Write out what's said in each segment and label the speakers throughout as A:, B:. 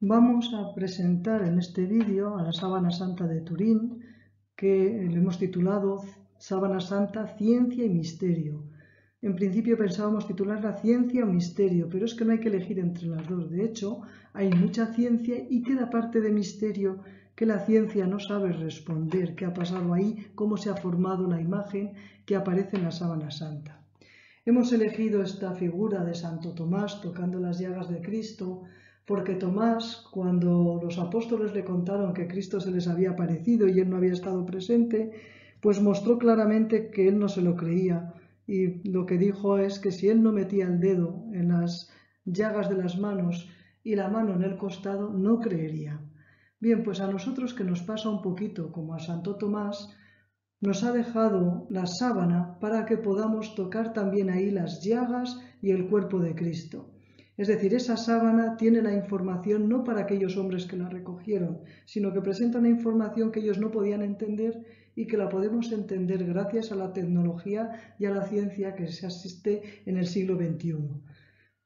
A: Vamos a presentar en este vídeo a la Sábana Santa de Turín, que le hemos titulado Sábana Santa, Ciencia y Misterio. En principio pensábamos titularla Ciencia o Misterio, pero es que no hay que elegir entre las dos. De hecho, hay mucha ciencia y queda parte de misterio que la ciencia no sabe responder, qué ha pasado ahí, cómo se ha formado la imagen que aparece en la Sábana Santa. Hemos elegido esta figura de Santo Tomás tocando las llagas de Cristo, porque Tomás, cuando los apóstoles le contaron que Cristo se les había aparecido y él no había estado presente, pues mostró claramente que él no se lo creía y lo que dijo es que si él no metía el dedo en las llagas de las manos y la mano en el costado, no creería. Bien, pues a nosotros que nos pasa un poquito como a Santo Tomás, nos ha dejado la sábana para que podamos tocar también ahí las llagas y el cuerpo de Cristo. Es decir, esa sábana tiene la información no para aquellos hombres que la recogieron, sino que presenta una información que ellos no podían entender y que la podemos entender gracias a la tecnología y a la ciencia que se asiste en el siglo XXI.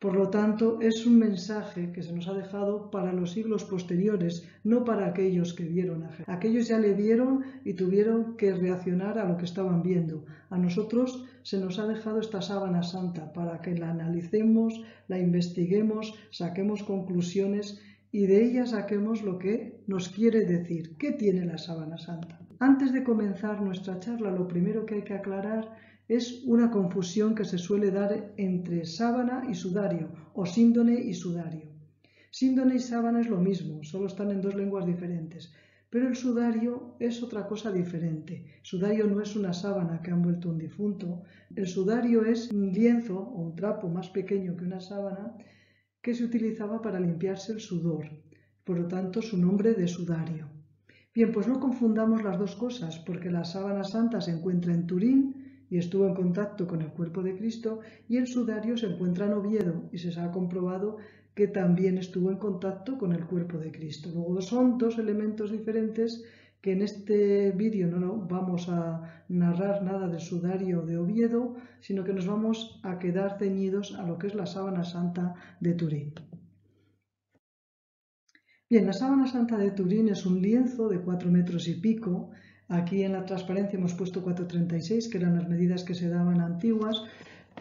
A: Por lo tanto, es un mensaje que se nos ha dejado para los siglos posteriores, no para aquellos que vieron a Jesús. Aquellos ya le vieron y tuvieron que reaccionar a lo que estaban viendo. A nosotros se nos ha dejado esta sábana santa para que la analicemos, la investiguemos, saquemos conclusiones y de ella saquemos lo que nos quiere decir. ¿Qué tiene la sábana santa? Antes de comenzar nuestra charla, lo primero que hay que aclarar es una confusión que se suele dar entre sábana y sudario, o síndone y sudario. Síndone y sábana es lo mismo, solo están en dos lenguas diferentes, pero el sudario es otra cosa diferente. Sudario no es una sábana que han vuelto un difunto, el sudario es un lienzo o un trapo más pequeño que una sábana que se utilizaba para limpiarse el sudor, por lo tanto su nombre de sudario. Bien, pues no confundamos las dos cosas, porque la sábana santa se encuentra en Turín, y estuvo en contacto con el cuerpo de Cristo y el sudario se encuentra en Oviedo y se ha comprobado que también estuvo en contacto con el cuerpo de Cristo. Luego son dos elementos diferentes que en este vídeo no vamos a narrar nada del sudario de Oviedo, sino que nos vamos a quedar ceñidos a lo que es la sábana santa de Turín. Bien, la sábana santa de Turín es un lienzo de cuatro metros y pico Aquí en la transparencia hemos puesto 436, que eran las medidas que se daban antiguas,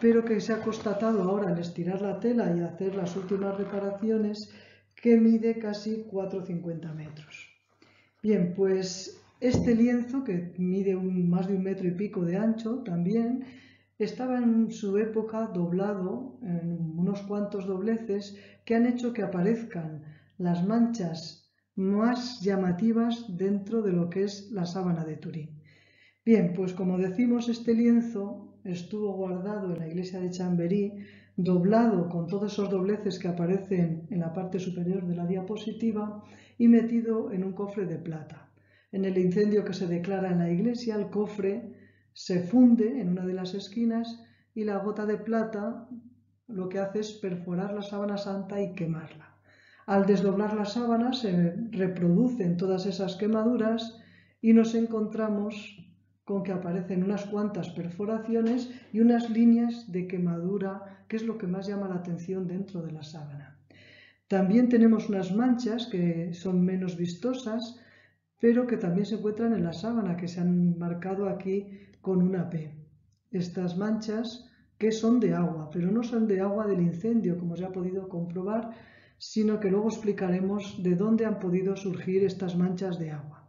A: pero que se ha constatado ahora al estirar la tela y hacer las últimas reparaciones que mide casi 4,50 metros. Bien, pues este lienzo, que mide más de un metro y pico de ancho también, estaba en su época doblado en unos cuantos dobleces que han hecho que aparezcan las manchas más llamativas dentro de lo que es la sábana de Turín. Bien, pues como decimos, este lienzo estuvo guardado en la iglesia de Chamberí, doblado con todos esos dobleces que aparecen en la parte superior de la diapositiva y metido en un cofre de plata. En el incendio que se declara en la iglesia, el cofre se funde en una de las esquinas y la gota de plata lo que hace es perforar la sábana santa y quemarla. Al desdoblar la sábana se reproducen todas esas quemaduras y nos encontramos con que aparecen unas cuantas perforaciones y unas líneas de quemadura, que es lo que más llama la atención dentro de la sábana. También tenemos unas manchas que son menos vistosas, pero que también se encuentran en la sábana, que se han marcado aquí con una P. Estas manchas que son de agua, pero no son de agua del incendio, como se ha podido comprobar, sino que luego explicaremos de dónde han podido surgir estas manchas de agua.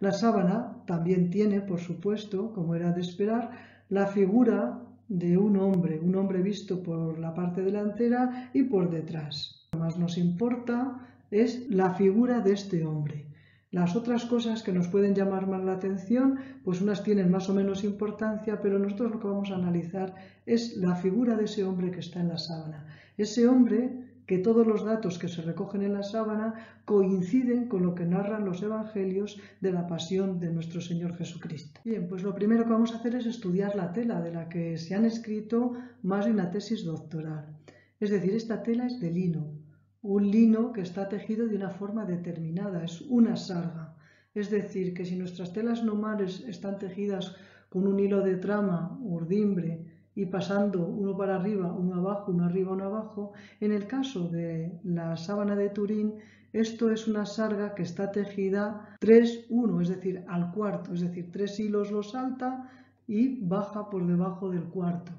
A: La sábana también tiene, por supuesto, como era de esperar, la figura de un hombre, un hombre visto por la parte delantera y por detrás. Lo que más nos importa es la figura de este hombre. Las otras cosas que nos pueden llamar más la atención, pues unas tienen más o menos importancia, pero nosotros lo que vamos a analizar es la figura de ese hombre que está en la sábana. Ese hombre que todos los datos que se recogen en la sábana coinciden con lo que narran los evangelios de la pasión de nuestro Señor Jesucristo. Bien, pues lo primero que vamos a hacer es estudiar la tela de la que se han escrito más de una tesis doctoral. Es decir, esta tela es de lino, un lino que está tejido de una forma determinada, es una sarga. Es decir, que si nuestras telas normales están tejidas con un hilo de trama, urdimbre y pasando uno para arriba, uno abajo, uno arriba, uno abajo. En el caso de la sábana de Turín, esto es una sarga que está tejida 3-1, es decir, al cuarto, es decir, tres hilos los salta y baja por debajo del cuarto.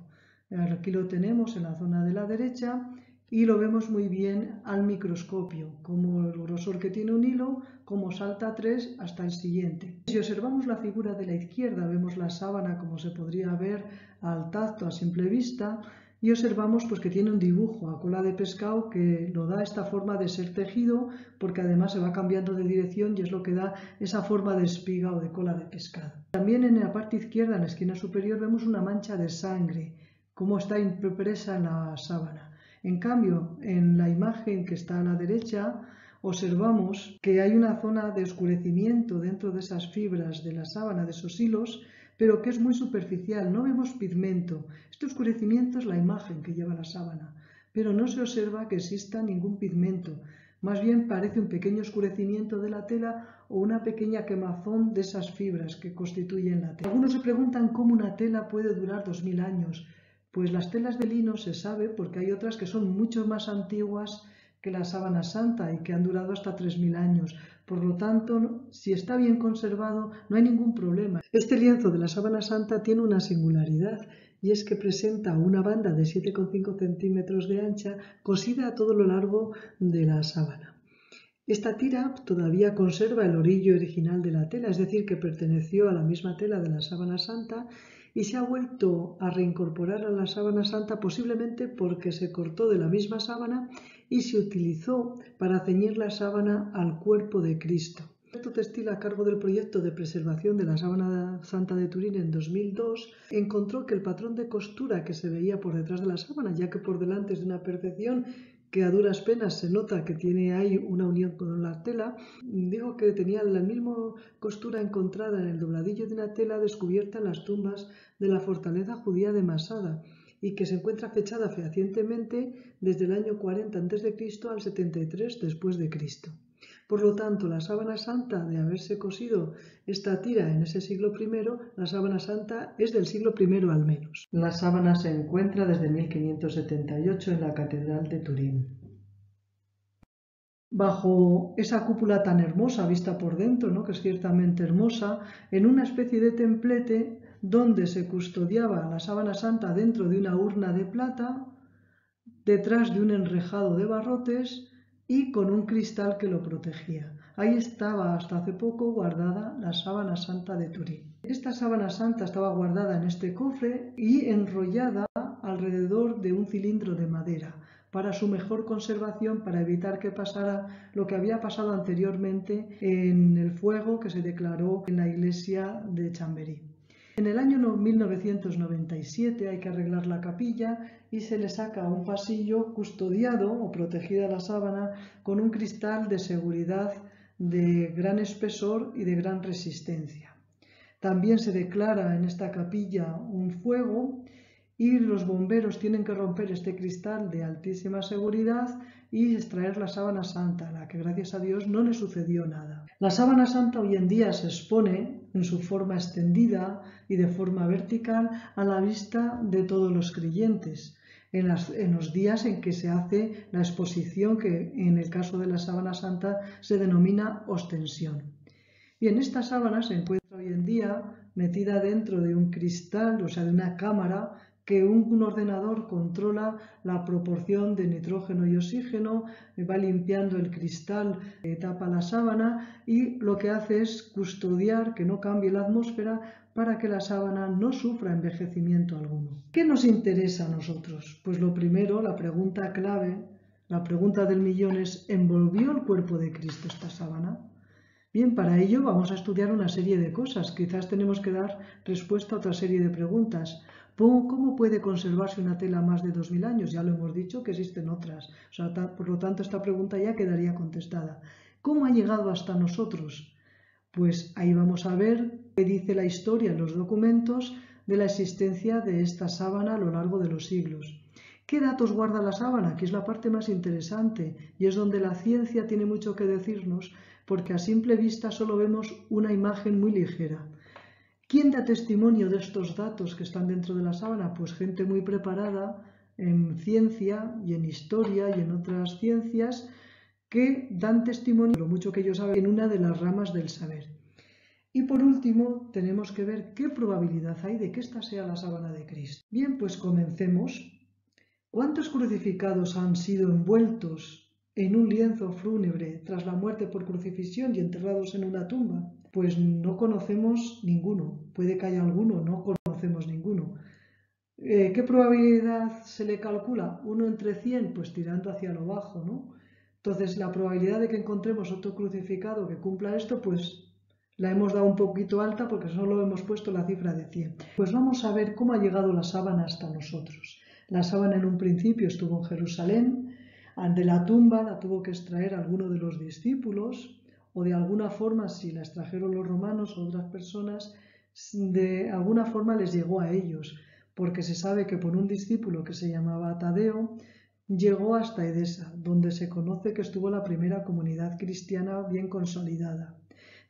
A: Aquí lo tenemos en la zona de la derecha y lo vemos muy bien al microscopio, como el grosor que tiene un hilo, como salta tres hasta el siguiente. Si observamos la figura de la izquierda, vemos la sábana como se podría ver al tacto a simple vista y observamos pues, que tiene un dibujo a cola de pescado que lo da esta forma de ser tejido porque además se va cambiando de dirección y es lo que da esa forma de espiga o de cola de pescado. También en la parte izquierda, en la esquina superior, vemos una mancha de sangre, como está impresa en la sábana. En cambio, en la imagen que está a la derecha, observamos que hay una zona de oscurecimiento dentro de esas fibras de la sábana, de esos hilos, pero que es muy superficial, no vemos pigmento. Este oscurecimiento es la imagen que lleva la sábana, pero no se observa que exista ningún pigmento. Más bien parece un pequeño oscurecimiento de la tela o una pequeña quemazón de esas fibras que constituyen la tela. Algunos se preguntan cómo una tela puede durar dos mil años. Pues las telas de lino se sabe porque hay otras que son mucho más antiguas que la sábana santa y que han durado hasta 3.000 años. Por lo tanto, si está bien conservado, no hay ningún problema. Este lienzo de la sábana santa tiene una singularidad y es que presenta una banda de 7,5 centímetros de ancha cosida a todo lo largo de la sábana. Esta tira todavía conserva el orillo original de la tela, es decir, que perteneció a la misma tela de la sábana santa y se ha vuelto a reincorporar a la sábana santa posiblemente porque se cortó de la misma sábana y se utilizó para ceñir la sábana al cuerpo de Cristo. El textil a cargo del proyecto de preservación de la sábana santa de Turín en 2002 encontró que el patrón de costura que se veía por detrás de la sábana, ya que por delante es de una perfección que a duras penas se nota que tiene ahí una unión con la tela, digo que tenía la misma costura encontrada en el dobladillo de una tela descubierta en las tumbas de la fortaleza judía de Masada y que se encuentra fechada fehacientemente desde el año 40 a.C. al 73 después de Cristo. Por lo tanto, la sábana santa, de haberse cosido esta tira en ese siglo I, la sábana santa es del siglo I al menos. La sábana se encuentra desde 1578 en la Catedral de Turín. Bajo esa cúpula tan hermosa vista por dentro, ¿no? que es ciertamente hermosa, en una especie de templete donde se custodiaba la sábana santa dentro de una urna de plata, detrás de un enrejado de barrotes, y con un cristal que lo protegía. Ahí estaba hasta hace poco guardada la sábana santa de Turín. Esta sábana santa estaba guardada en este cofre y enrollada alrededor de un cilindro de madera para su mejor conservación, para evitar que pasara lo que había pasado anteriormente en el fuego que se declaró en la iglesia de Chamberí. En el año 1997 hay que arreglar la capilla y se le saca un pasillo custodiado o protegida la sábana con un cristal de seguridad de gran espesor y de gran resistencia. También se declara en esta capilla un fuego y los bomberos tienen que romper este cristal de altísima seguridad y extraer la sábana santa, a la que gracias a Dios no le sucedió nada. La sábana santa hoy en día se expone en su forma extendida y de forma vertical a la vista de todos los creyentes. En, en, los días en que se hace la exposición que en el caso de la sábana santa se denomina ostensión. Bien, esta sábana se encuentra hoy en día metida dentro de un cristal, o sea, de una cámara que un, ordenador controla la proporción de nitrógeno y oxígeno, va limpiando el cristal que tapa la sábana y lo que hace es custodiar que no cambie la atmósfera para que la sábana no sufra envejecimiento alguno. ¿Qué nos interesa a nosotros? Pues lo primero, la pregunta clave, la pregunta del millón es, ¿envolvió el cuerpo de Cristo esta sábana? Bien, para ello vamos a estudiar una serie de cosas. Quizás tenemos que dar respuesta a otra serie de preguntas. ¿Cómo puede conservarse una tela más de 2.000 años? Ya lo hemos dicho que existen otras. por lo tanto, esta pregunta ya quedaría contestada. ¿Cómo ha llegado hasta nosotros? Pues ahí vamos a ver qué dice la historia en los documentos de la existencia de esta sábana a lo largo de los siglos. ¿Qué datos guarda la sábana? Que es la parte más interesante y es donde la ciencia tiene mucho que decirnos porque a simple vista solo vemos una imagen muy ligera. ¿Quién da testimonio de estos datos que están dentro de la sábana? Pues gente muy preparada en ciencia y en historia y en otras ciencias que dan testimonio de lo mucho que ellos saben en una de las ramas del saber. Y por último, tenemos que ver qué probabilidad hay de que esta sea la sábana de Cristo. Bien, pues comencemos. ¿Cuántos crucificados han sido envueltos en un lienzo fúnebre tras la muerte por crucifixión y enterrados en una tumba? Pues no conocemos ninguno. Puede que haya alguno, no conocemos ninguno. Eh, ¿Qué probabilidad se le calcula? Uno entre 100, pues tirando hacia lo bajo, ¿no? Entonces, la probabilidad de que encontremos otro crucificado que cumpla esto, pues la hemos dado un poquito alta porque solo hemos puesto la cifra de 100. Pues vamos a ver cómo ha llegado la sábana hasta nosotros. La sábana en un principio estuvo en Jerusalén, de la tumba la tuvo que extraer alguno de los discípulos o de alguna forma, si la extrajeron los romanos o otras personas, de alguna forma les llegó a ellos, porque se sabe que por un discípulo que se llamaba Tadeo llegó hasta Edesa, donde se conoce que estuvo la primera comunidad cristiana bien consolidada.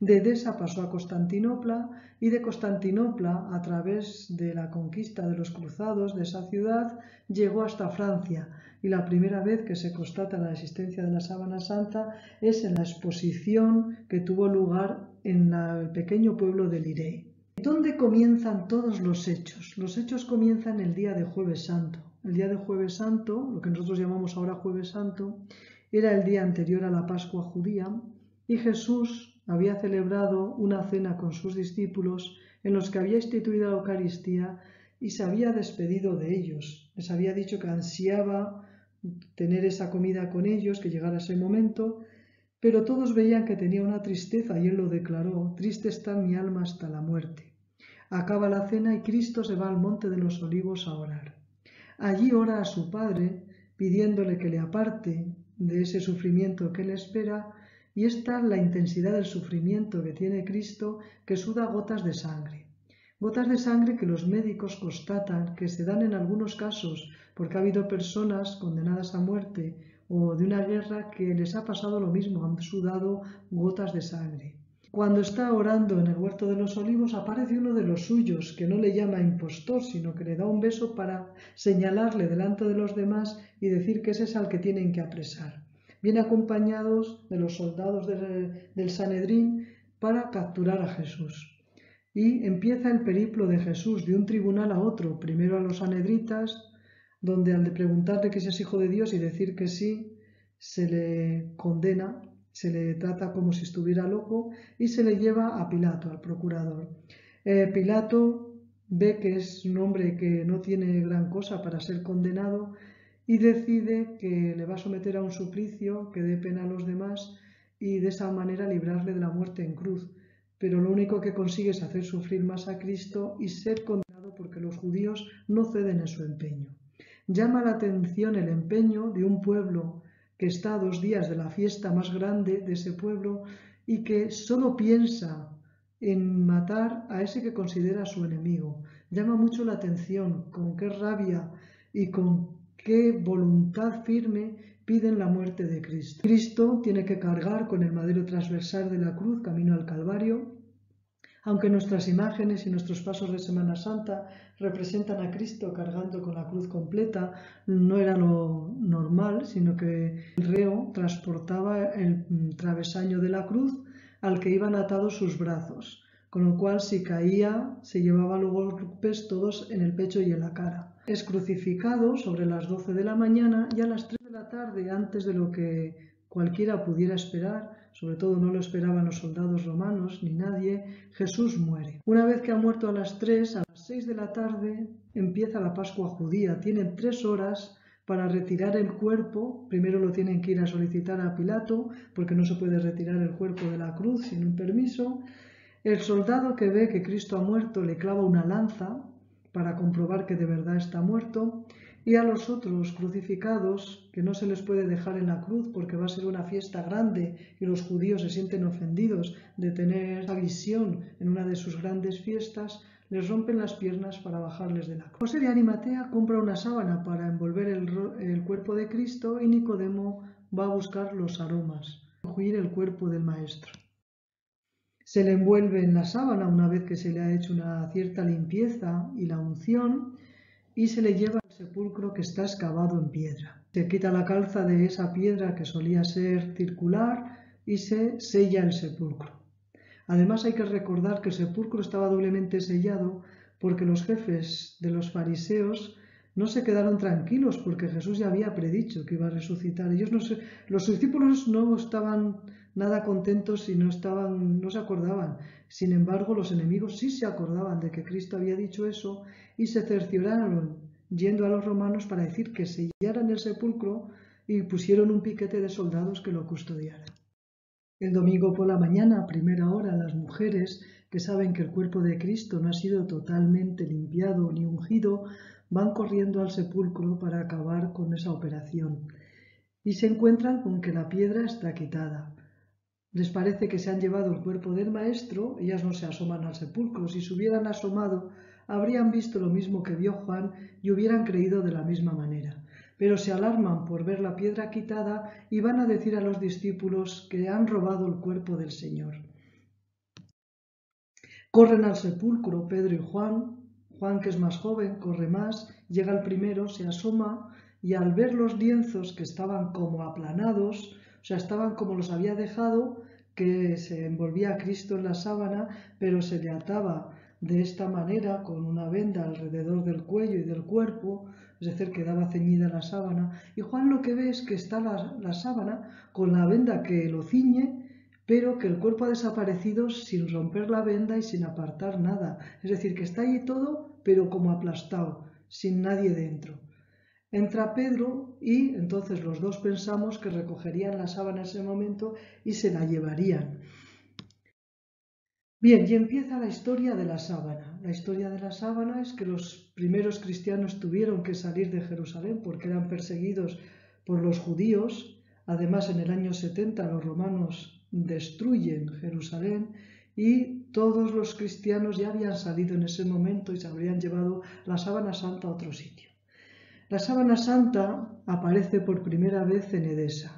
A: De Edesa pasó a Constantinopla y de Constantinopla, a través de la conquista de los cruzados de esa ciudad, llegó hasta Francia. Y la primera vez que se constata la existencia de la sábana santa es en la exposición que tuvo lugar en el pequeño pueblo de Lirey. ¿Dónde comienzan todos los hechos? Los hechos comienzan el día de Jueves Santo. El día de Jueves Santo, lo que nosotros llamamos ahora Jueves Santo, era el día anterior a la Pascua judía y Jesús había celebrado una cena con sus discípulos en los que había instituido la Eucaristía y se había despedido de ellos. Les había dicho que ansiaba tener esa comida con ellos, que llegara ese momento, pero todos veían que tenía una tristeza y él lo declaró, triste está mi alma hasta la muerte. Acaba la cena y Cristo se va al monte de los olivos a orar. Allí ora a su Padre, pidiéndole que le aparte de ese sufrimiento que le espera y esta la intensidad del sufrimiento que tiene Cristo que suda gotas de sangre. Gotas de sangre que los médicos constatan que se dan en algunos casos porque ha habido personas condenadas a muerte o de una guerra que les ha pasado lo mismo, han sudado gotas de sangre. Cuando está orando en el huerto de los olivos aparece uno de los suyos que no le llama impostor, sino que le da un beso para señalarle delante de los demás y decir que ese es al que tienen que apresar viene acompañados de los soldados del Sanedrín para capturar a Jesús. Y empieza el periplo de Jesús de un tribunal a otro, primero a los sanedritas, donde al de preguntarle que si es hijo de Dios y decir que sí, se le condena, se le trata como si estuviera loco y se le lleva a Pilato, al procurador. Eh, Pilato ve que es un hombre que no tiene gran cosa para ser condenado y decide que le va a someter a un suplicio que dé pena a los demás y de esa manera librarle de la muerte en cruz. Pero lo único que consigue es hacer sufrir más a Cristo y ser condenado porque los judíos no ceden en su empeño. Llama la atención el empeño de un pueblo que está a dos días de la fiesta más grande de ese pueblo y que solo piensa en matar a ese que considera su enemigo. Llama mucho la atención con qué rabia y con qué voluntad firme piden la muerte de Cristo. Cristo tiene que cargar con el madero transversal de la cruz camino al Calvario. Aunque nuestras imágenes y nuestros pasos de Semana Santa representan a Cristo cargando con la cruz completa, no era lo normal, sino que el reo transportaba el travesaño de la cruz al que iban atados sus brazos, con lo cual si caía se llevaba luego golpes todos en el pecho y en la cara es crucificado sobre las 12 de la mañana y a las 3 de la tarde, antes de lo que cualquiera pudiera esperar, sobre todo no lo esperaban los soldados romanos ni nadie, Jesús muere. Una vez que ha muerto a las 3, a las 6 de la tarde empieza la Pascua judía. Tienen tres horas para retirar el cuerpo. Primero lo tienen que ir a solicitar a Pilato, porque no se puede retirar el cuerpo de la cruz sin un permiso. El soldado que ve que Cristo ha muerto le clava una lanza para comprobar que de verdad está muerto, y a los otros crucificados, que no se les puede dejar en la cruz porque va a ser una fiesta grande y los judíos se sienten ofendidos de tener esa visión en una de sus grandes fiestas, les rompen las piernas para bajarles de la cruz. José de Arimatea compra una sábana para envolver el, cuerpo de Cristo y Nicodemo va a buscar los aromas, huir el cuerpo del Maestro. Se le envuelve en la sábana una vez que se le ha hecho una cierta limpieza y la unción y se le lleva al sepulcro que está excavado en piedra. Se quita la calza de esa piedra que solía ser circular y se sella el sepulcro. Además hay que recordar que el sepulcro estaba doblemente sellado porque los jefes de los fariseos no se quedaron tranquilos porque Jesús ya había predicho que iba a resucitar. Ellos no los discípulos no estaban nada contentos y no estaban, no se acordaban. Sin embargo, los enemigos sí se acordaban de que Cristo había dicho eso y se cercioraron yendo a los romanos para decir que sellaran el sepulcro y pusieron un piquete de soldados que lo custodiaran. El domingo por la mañana, a primera hora, las mujeres que saben que el cuerpo de Cristo no ha sido totalmente limpiado ni ungido, van corriendo al sepulcro para acabar con esa operación y se encuentran con que la piedra está quitada. Les parece que se han llevado el cuerpo del maestro, ellas no se asoman al sepulcro, si se hubieran asomado habrían visto lo mismo que vio Juan y hubieran creído de la misma manera pero se alarman por ver la piedra quitada y van a decir a los discípulos que han robado el cuerpo del Señor. Corren al sepulcro Pedro y Juan. Juan, que es más joven, corre más, llega el primero, se asoma y al ver los lienzos que estaban como aplanados, o sea, estaban como los había dejado, que se envolvía a Cristo en la sábana, pero se le ataba de esta manera, con una venda alrededor del cuello y del cuerpo, es decir, quedaba ceñida la sábana, y Juan lo que ve es que está la, la sábana con la venda que lo ciñe, pero que el cuerpo ha desaparecido sin romper la venda y sin apartar nada. Es decir, que está allí todo, pero como aplastado, sin nadie dentro. Entra Pedro y entonces los dos pensamos que recogerían la sábana en ese momento y se la llevarían. Bien, y empieza la historia de la sábana. La historia de la sábana es que los primeros cristianos tuvieron que salir de Jerusalén porque eran perseguidos por los judíos. Además, en el año 70 los romanos destruyen Jerusalén y todos los cristianos ya habían salido en ese momento y se habrían llevado la sábana santa a otro sitio. La sábana santa aparece por primera vez en Edesa.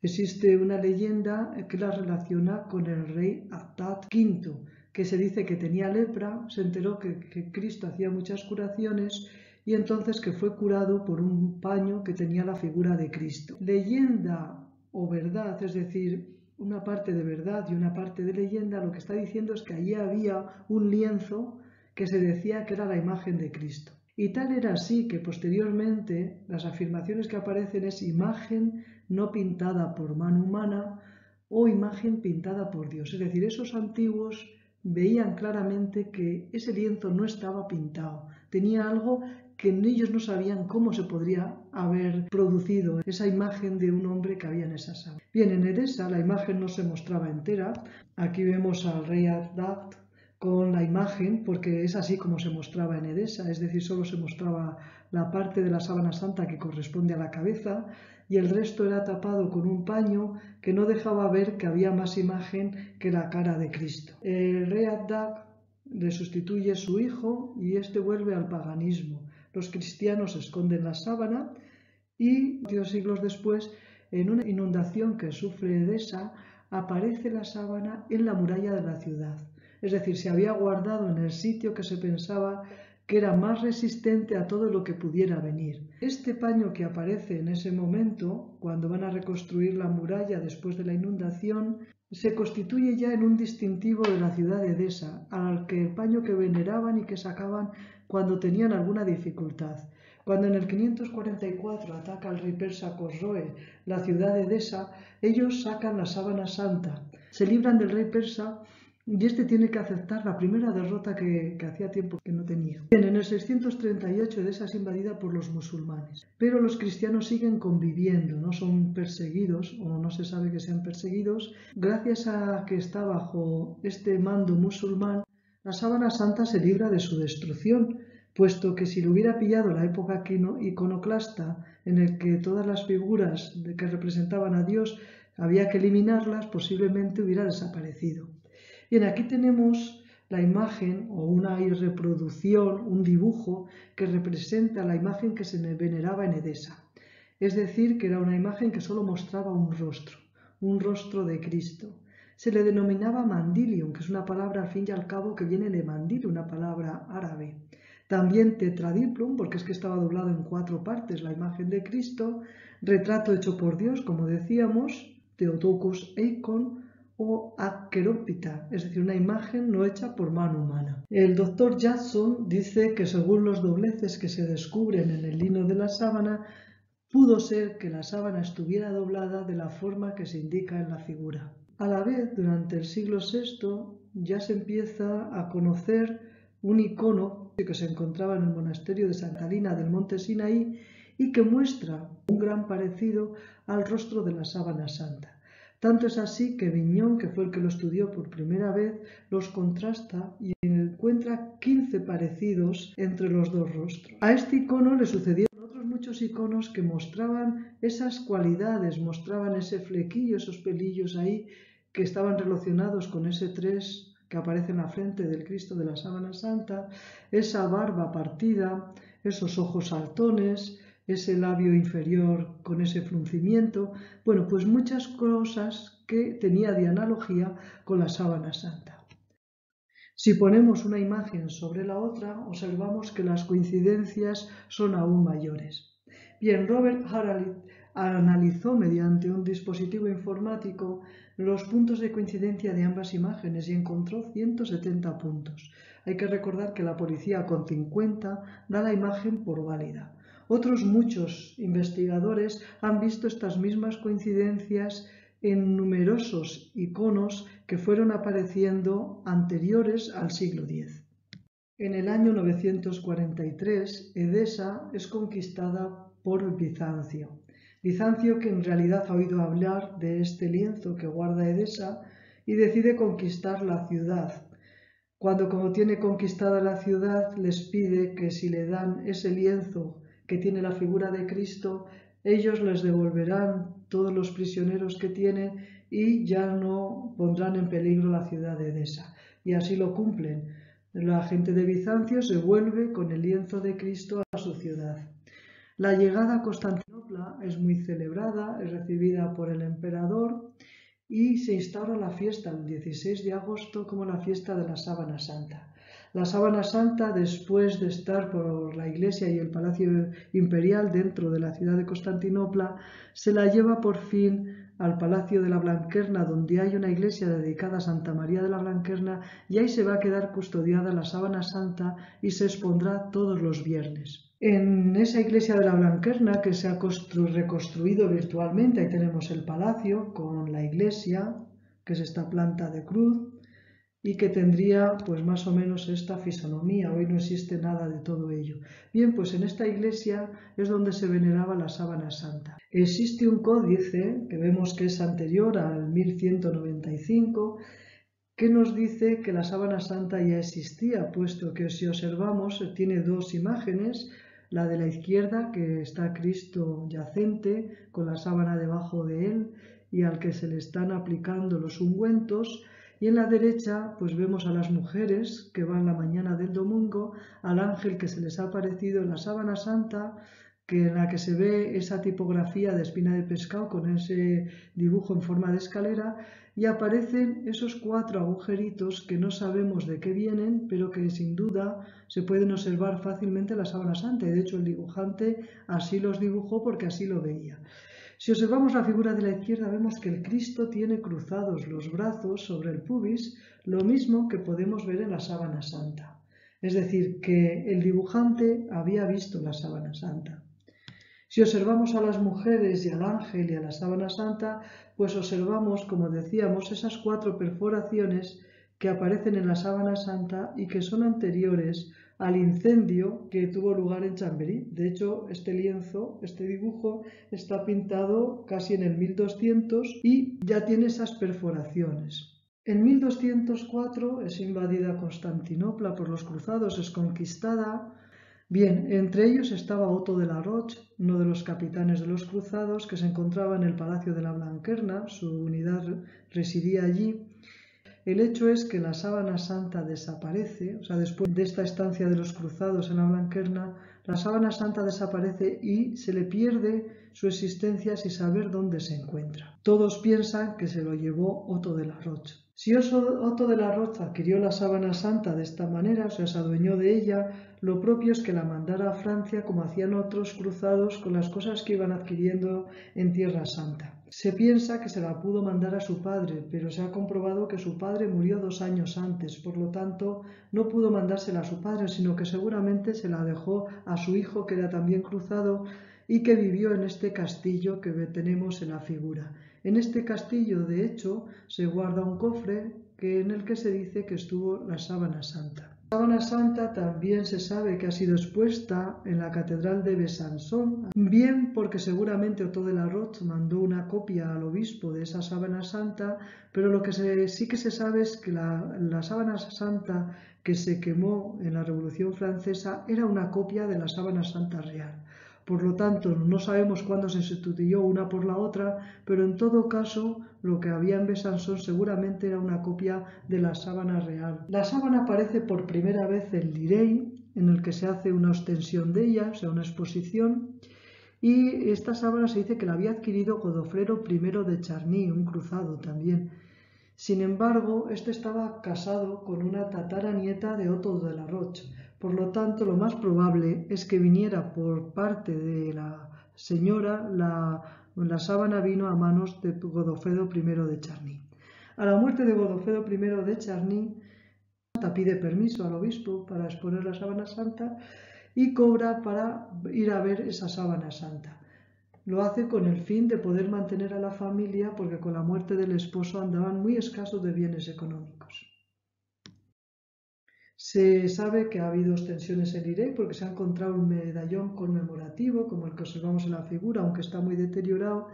A: Existe una leyenda que la relaciona con el rey Attad V, que se dice que tenía lepra, se enteró que, que, Cristo hacía muchas curaciones y entonces que fue curado por un paño que tenía la figura de Cristo. Leyenda o verdad, es decir, una parte de verdad y una parte de leyenda, lo que está diciendo es que allí había un lienzo que se decía que era la imagen de Cristo. Y tal era así que posteriormente las afirmaciones que aparecen es imagen no pintada por mano humana o imagen pintada por Dios. Es decir, esos antiguos veían claramente que ese lienzo no estaba pintado, tenía algo que ellos no sabían cómo se podría haber producido esa imagen de un hombre que había en esa sala. Bien, en Edesa la imagen no se mostraba entera. Aquí vemos al rey Adad con la imagen, porque es así como se mostraba en Edesa, es decir, solo se mostraba la parte de la sábana santa que corresponde a la cabeza y el resto era tapado con un paño que no dejaba ver que había más imagen que la cara de Cristo. El rey Adad le sustituye su hijo y este vuelve al paganismo. Los cristianos esconden la sábana y dos siglos después, en una inundación que sufre Edesa, aparece la sábana en la muralla de la ciudad. Es decir, se había guardado en el sitio que se pensaba que era más resistente a todo lo que pudiera venir. Este paño que aparece en ese momento, cuando van a reconstruir la muralla después de la inundación, se constituye ya en un distintivo de la ciudad de Edesa, al que el paño que veneraban y que sacaban cuando tenían alguna dificultad. Cuando en el 544 ataca el rey persa Cosroe la ciudad de Edesa, ellos sacan la sábana santa, se libran del rey persa y este tiene que aceptar la primera derrota que, hacía tiempo que no tenía. Bien, en el 638 Edesa es invadida por los musulmanes, pero los cristianos siguen conviviendo, no son perseguidos o no se sabe que sean perseguidos. Gracias a que está bajo este mando musulmán, la sábana santa se libra de su destrucción, puesto que si lo hubiera pillado la época iconoclasta en el que todas las figuras que representaban a Dios había que eliminarlas, posiblemente hubiera desaparecido. Bien, aquí tenemos la imagen o una reproducción, un dibujo que representa la imagen que se veneraba en Edesa. Es decir, que era una imagen que solo mostraba un rostro, un rostro de Cristo. se le denominaba mandilium, que es una palabra al fin y al cabo que viene de mandil, una palabra árabe. También tetradiplum, porque es que estaba doblado en cuatro partes la imagen de Cristo, retrato hecho por Dios, como decíamos, Theotokos Eikon o Akeropita, es decir, una imagen no hecha por mano humana. El doctor Jackson dice que según los dobleces que se descubren en el lino de la sábana, pudo ser que la sábana estuviera doblada de la forma que se indica en la figura. A la vez, durante el siglo VI ya se empieza a conocer un icono que se encontraba en el monasterio de Santa Lina del monte Sinaí y que muestra un gran parecido al rostro de la sábana santa. Tanto es así que Viñón, que fue el que lo estudió por primera vez, los contrasta y encuentra 15 parecidos entre los dos rostros. A este icono le sucedieron otros muchos iconos que mostraban esas cualidades, mostraban ese flequillo, esos pelillos ahí que estaban relacionados con ese tres que aparece en la frente del Cristo de la Sábana Santa, esa barba partida, esos ojos saltones, ese labio inferior con ese fruncimiento, bueno, pues muchas cosas que tenía de analogía con la sábana santa. Si ponemos una imagen sobre la otra, observamos que las coincidencias son aún mayores. Bien, Robert Harald analizó mediante un dispositivo informático los puntos de coincidencia de ambas imágenes y encontró 170 puntos. Hay que recordar que la policía con 50 da la imagen por válida. Otros muchos investigadores han visto estas mismas coincidencias en numerosos iconos que fueron apareciendo anteriores al siglo X. En el año 943, Edesa es conquistada por Bizancio. Bizancio, que en realidad ha oído hablar de este lienzo que guarda Edesa, y decide conquistar la ciudad. Cuando como tiene conquistada la ciudad, les pide que si le dan ese lienzo que tiene la figura de Cristo, ellos les devolverán todos los prisioneros que tienen y ya no pondrán en peligro la ciudad de Edesa. Y así lo cumplen. La gente de Bizancio se vuelve con el lienzo de Cristo a su ciudad. La llegada a Constantinopla es muy celebrada, es recibida por el emperador y se instaura la fiesta el 16 de agosto como la fiesta de la Sábana Santa. La Sábana Santa, después de estar por la iglesia y el palacio imperial dentro de la ciudad de Constantinopla, se la lleva por fin al Palacio de la Blanquerna, donde hay una iglesia dedicada a Santa María de la Blanquerna, y ahí se va a quedar custodiada la Sábana Santa y se expondrá todos los viernes. En esa iglesia de la Blanquerna que se ha reconstruido virtualmente, ahí tenemos el palacio con la iglesia, que es esta planta de cruz, y que tendría pues más o menos esta fisonomía. Hoy no existe nada de todo ello. Bien, pues en esta iglesia es donde se veneraba la sábana santa. Existe un códice que vemos que es anterior al 1195 que nos dice que la sábana santa ya existía, puesto que si observamos tiene dos imágenes, la de la izquierda, que está Cristo yacente, con la sábana debajo de él y al que se le están aplicando los ungüentos, y en la derecha pues vemos a las mujeres que van la mañana del domingo, al ángel que se les ha aparecido en la sábana santa, que en la que se ve esa tipografía de espina de pescado con ese dibujo en forma de escalera y aparecen esos cuatro agujeritos que no sabemos de qué vienen, pero que sin duda se pueden observar fácilmente en la sábana santa. Y de hecho el dibujante así los dibujó porque así lo veía. Si observamos la figura de la izquierda vemos que el Cristo tiene cruzados los brazos sobre el pubis, lo mismo que podemos ver en la sábana santa. Es decir, que el dibujante había visto la sábana santa. Si observamos a las mujeres y al ángel y a la sábana santa, pues observamos, como decíamos, esas cuatro perforaciones que aparecen en la sábana santa y que son anteriores al incendio que tuvo lugar en Chamberí. De hecho, este lienzo, este dibujo, está pintado casi en el 1200 y ya tiene esas perforaciones. En 1204 es invadida Constantinopla por los cruzados, es conquistada Bien, entre ellos estaba Otto de la Roche, uno de los capitanes de los cruzados, que se encontraba en el Palacio de la Blanquerna, su unidad residía allí. El hecho es que la sábana santa desaparece, o sea, después de esta estancia de los cruzados en la Blanquerna, la sábana santa desaparece y se le pierde su existencia sin saber dónde se encuentra. Todos piensan que se lo llevó Otto de la Rocha. Si Otto de la Rocha adquirió la sábana santa de esta manera, o sea, se adueñó de ella, lo propio es que la mandara a Francia como hacían otros cruzados con las cosas que iban adquiriendo en Tierra Santa. Se piensa que se la pudo mandar a su padre, pero se ha comprobado que su padre murió dos años antes, por lo tanto no pudo mandársela a su padre, sino que seguramente se la dejó a su hijo, que era también cruzado y que vivió en este castillo que tenemos en la figura. En este castillo, de hecho, se guarda un cofre que, en el que se dice que estuvo la sábana santa. Sábana santa también se sabe que ha sido expuesta en la catedral de Besançon, bien porque seguramente Otto de la Roche mandó una copia al obispo de esa sábana santa, pero lo que sí que se sabe es que la, la sábana santa que se quemó en la Revolución Francesa era una copia de la sábana santa real. Por lo tanto, no sabemos cuándo se sustituyó una por la otra, pero en todo caso, lo que había en Besançon seguramente era una copia de la sábana real. La sábana aparece por primera vez en Lirey, en el que se hace una ostensión de ella, o sea, una exposición, y esta sábana se dice que la había adquirido Godofredo I de Charny, un cruzado también. Sin embargo, este estaba casado con una tataranieta de Otto de la Roche, por lo tanto, lo más probable es que viniera por parte de la señora, la, la sábana vino a manos de Godofredo I de Charny. A la muerte de Godofredo I de Charny, pide permiso al obispo para exponer la sábana santa y cobra para ir a ver esa sábana santa. Lo hace con el fin de poder mantener a la familia porque con la muerte del esposo andaban muy escasos de bienes económicos. Se sabe que ha habido extensiones en Irey porque se ha encontrado un medallón conmemorativo, como el que observamos en la figura, aunque está muy deteriorado,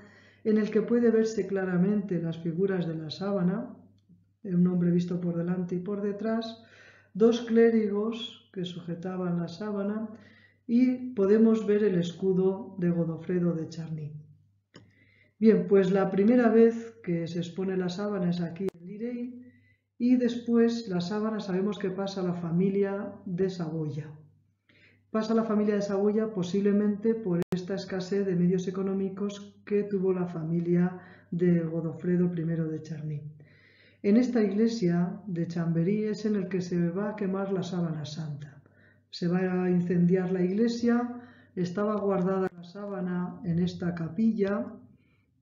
A: en el que puede verse claramente las figuras de la sábana, un hombre visto por delante y por detrás, dos clérigos que sujetaban la sábana y podemos ver el escudo de Godofredo de Charny. Bien, pues la primera vez que se expone la sábana es aquí y después la sábana sabemos que pasa a la familia de Saboya. Pasa a la familia de Saboya posiblemente por esta escasez de medios económicos que tuvo la familia de Godofredo I de Charny. En esta iglesia de Chamberí es en el que se va a quemar la sábana santa. Se va a incendiar la iglesia, estaba guardada la sábana en esta capilla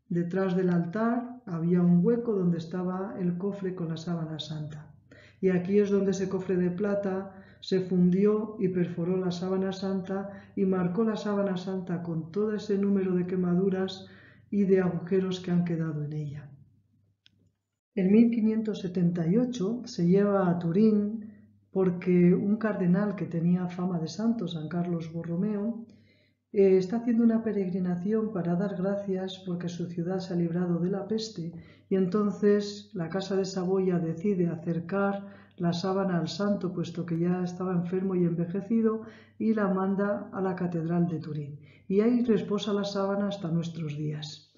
A: Detrás del altar había un hueco donde estaba el cofre con la sábana santa. Y aquí es donde ese cofre de plata se fundió y perforó la sábana santa y marcó la sábana santa con todo ese número de quemaduras y de agujeros que han quedado en ella. En 1578 se lleva a Turín porque un cardenal que tenía fama de santo, San Carlos Borromeo, eh, está haciendo una peregrinación para dar gracias porque su ciudad se ha librado de la peste y entonces la casa de Saboya decide acercar la sábana al santo puesto que ya estaba enfermo y envejecido y la manda a la catedral de Turín y ahí reposa la sábana hasta nuestros días.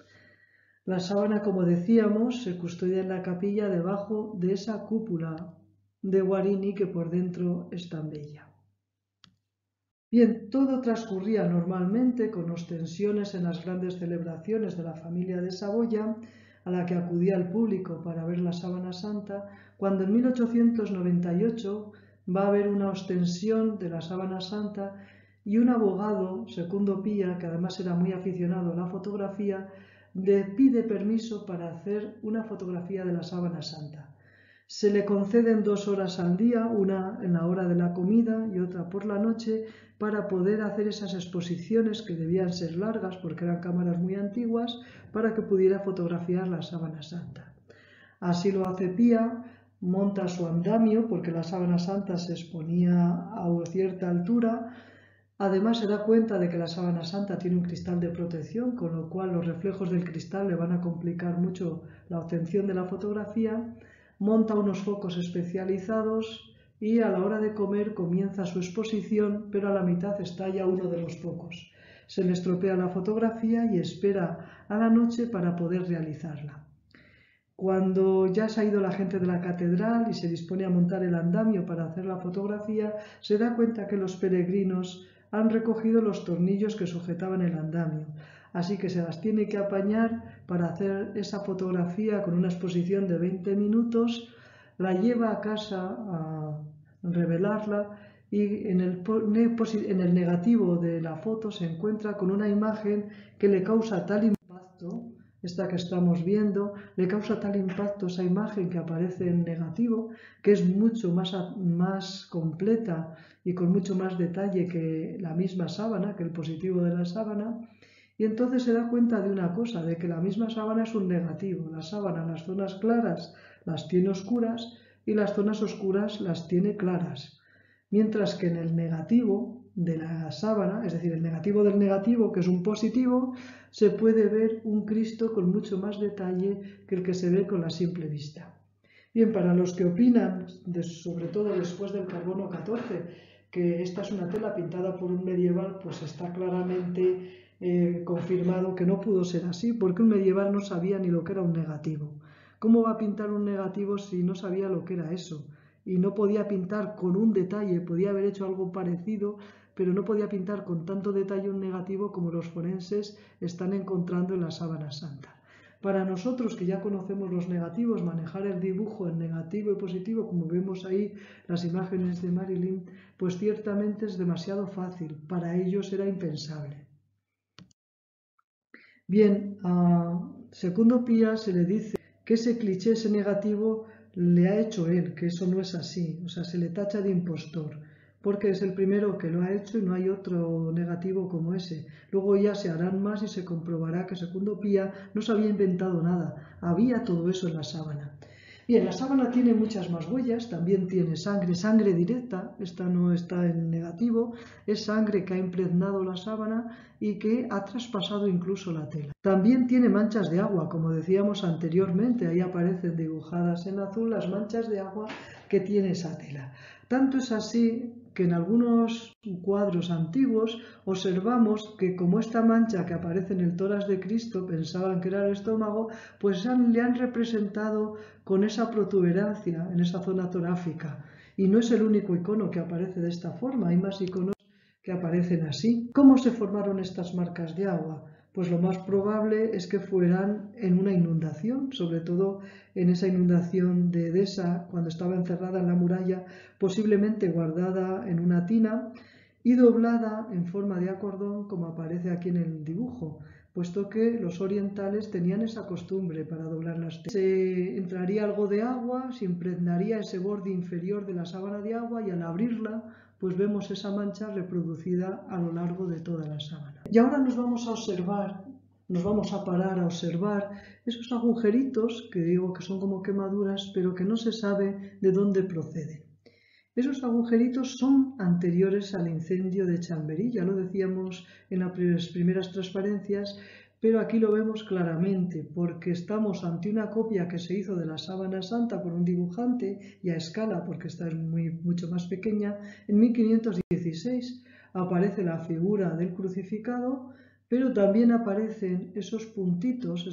A: La sábana, como decíamos, se custodia en la capilla debajo de esa cúpula de Guarini que por dentro es tan bella. Bien, todo transcurría normalmente con ostensiones en las grandes celebraciones de la familia de Saboya, a la que acudía el público para ver la sábana santa, cuando en 1898 va a haber una ostensión de la sábana santa y un abogado, Secundo Pía, que además era muy aficionado a la fotografía, le pide permiso para hacer una fotografía de la sábana santa. Se le conceden dos horas al día, una en la hora de la comida y otra por la noche, para poder hacer esas exposiciones que debían ser largas porque eran cámaras muy antiguas, para que pudiera fotografiar la sábana santa. Así lo hace Pía, monta su andamio porque la sábana santa se exponía a cierta altura, Además se da cuenta de que la sábana santa tiene un cristal de protección, con lo cual los reflejos del cristal le van a complicar mucho la obtención de la fotografía, monta unos focos especializados y a la hora de comer comienza su exposición, pero a la mitad estalla uno de los focos. Se le estropea la fotografía y espera a la noche para poder realizarla. Cuando ya se ha ido la gente de la catedral y se dispone a montar el andamio para hacer la fotografía, se da cuenta que los peregrinos han recogido los tornillos que sujetaban el andamio. Así que se las tiene que apañar para hacer esa fotografía con una exposición de 20 minutos, la lleva a casa a revelarla y en el, negativo de la foto se encuentra con una imagen que le causa tal impacto esta que estamos viendo, le causa tal impacto esa imagen que aparece en negativo, que es mucho más completa y con mucho más detalle que la misma sábana, que el positivo de la sábana, y entonces se da cuenta de una cosa, de que la misma sábana es un negativo. La sábana las zonas claras las tiene oscuras y las zonas oscuras las tiene claras. Mientras que en el negativo de la sábana, es decir, el negativo del negativo, que es un positivo, se puede ver un Cristo con mucho más detalle que el que se ve con la simple vista. Bien, para los que opinan, sobre todo después del carbono 14, que esta es una tela pintada por un medieval, pues está claramente eh, confirmado que no pudo ser así, porque un medieval no sabía ni lo que era un negativo. ¿Cómo va a pintar un negativo si no sabía lo que era eso? Y no podía pintar con un detalle, podía haber hecho algo parecido, pero no podía pintar con tanto detalle un negativo como los forenses están encontrando en la sábana santa. Para nosotros que ya conocemos los negativos, manejar el dibujo en negativo y positivo, como vemos ahí las imágenes de Marilyn, pues ciertamente es demasiado fácil. Para ellos era impensable. Bien, a Segundo Pía se le dice que ese cliché, ese negativo, le ha hecho él, que eso no es así, o sea, se le tacha de impostor porque es el primero que lo ha hecho y no hay otro negativo como ese. Luego ya se harán más y se comprobará que Segundo Pía no se había inventado nada, había todo eso en la sábana. Bien, la sábana tiene muchas más huellas, también tiene sangre, sangre directa, esta no está en negativo, es sangre que ha impregnado la sábana y que ha traspasado incluso la tela. También tiene manchas de agua, como decíamos anteriormente, ahí aparecen dibujadas en azul las manchas de agua que tiene esa tela. Tanto es así que en algunos cuadros antiguos observamos que como esta mancha que aparece en el toras de Cristo pensaban que era el estómago, pues le han representado con esa protuberancia en esa zona torácica. Y no es el único icono que aparece de esta forma, hay más iconos que aparecen así. ¿Cómo se formaron estas marcas de agua? Pues lo más probable es que fueran en una inundación, sobre todo en esa inundación de Edesa, cuando estaba encerrada en la muralla, posiblemente guardada en una tina y doblada en forma de acordón, como aparece aquí en el dibujo, puesto que los orientales tenían esa costumbre para doblar las tinas. Se entraría algo de agua, se impregnaría ese borde inferior de la sábana de agua y al abrirla pues vemos esa mancha reproducida a lo largo de toda la sábana. Y ahora nos vamos a observar, nos vamos a parar a observar esos agujeritos que digo que son como quemaduras, pero que no se sabe de dónde proceden. Esos agujeritos son anteriores al incendio de Chamberí, ya lo decíamos en las primeras transparencias, pero aquí lo vemos claramente porque estamos ante una copia que se hizo de la sábana santa por un dibujante y a escala porque esta es mucho más pequeña. En 1516 aparece la figura del crucificado, pero también aparecen esos puntitos,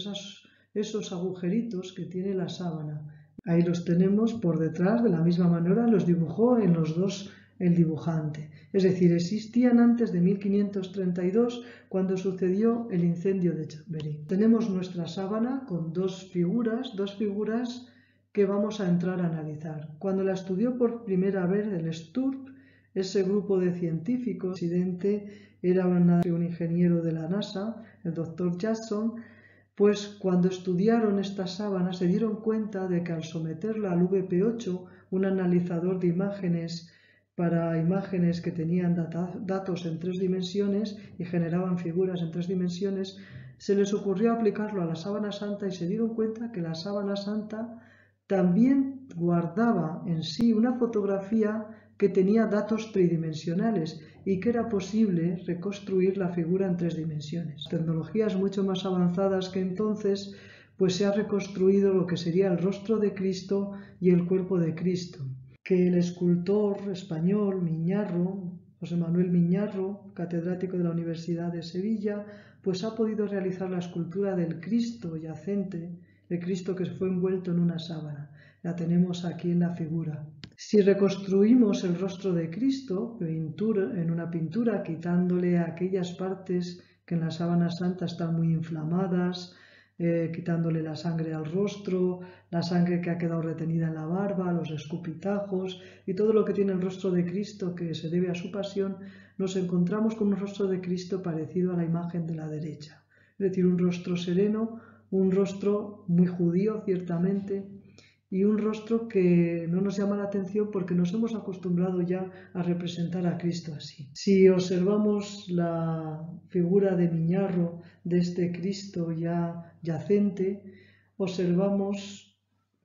A: esos agujeritos que tiene la sábana. Ahí los tenemos por detrás, de la misma manera los dibujó en los dos el dibujante. Es decir, existían antes de 1532 cuando sucedió el incendio de Chamberí. Tenemos nuestra sábana con dos figuras, dos figuras que vamos a entrar a analizar. Cuando la estudió por primera vez el STURP, ese grupo de científicos, el presidente era un ingeniero de la NASA, el doctor Jackson, pues cuando estudiaron esta sábana se dieron cuenta de que al someterla al VP8, un analizador de imágenes para imágenes que tenían datos en tres dimensiones y generaban figuras en tres dimensiones, se les ocurrió aplicarlo a la sábana santa y se dieron cuenta que la sábana santa también guardaba en sí una fotografía que tenía datos tridimensionales y que era posible reconstruir la figura en tres dimensiones. Tecnologías mucho más avanzadas que entonces, pues se ha reconstruido lo que sería el rostro de Cristo y el cuerpo de Cristo que el escultor español Miñarro, José Manuel Miñarro, catedrático de la Universidad de Sevilla, pues ha podido realizar la escultura del Cristo yacente, el Cristo que fue envuelto en una sábana. La tenemos aquí en la figura. Si reconstruimos el rostro de Cristo en una pintura, quitándole aquellas partes que en la sábana santa están muy inflamadas, eh, quitándole la sangre al rostro, la sangre que ha quedado retenida en la barba, los escupitajos y todo lo que tiene el rostro de Cristo que se debe a su pasión, nos encontramos con un rostro de Cristo parecido a la imagen de la derecha. Es decir, un rostro sereno, un rostro muy judío, ciertamente, y un rostro que no nos llama la atención porque nos hemos acostumbrado ya a representar a Cristo así. Si observamos la figura de Miñarro de este Cristo ya yacente, observamos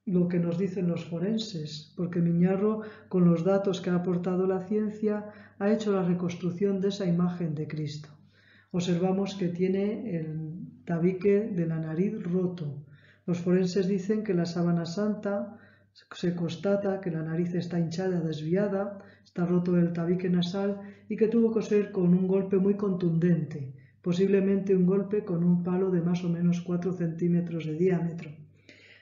A: lo que nos dicen los forenses, porque Miñarro, con los datos que ha aportado la ciencia, ha hecho la reconstrucción de esa imagen de Cristo. Observamos que tiene el tabique de la nariz roto, los forenses dicen que la sábana santa se constata que la nariz está hinchada, desviada, está roto el tabique nasal y que tuvo que ser con un golpe muy contundente, posiblemente un golpe con un palo de más o menos 4 centímetros de diámetro.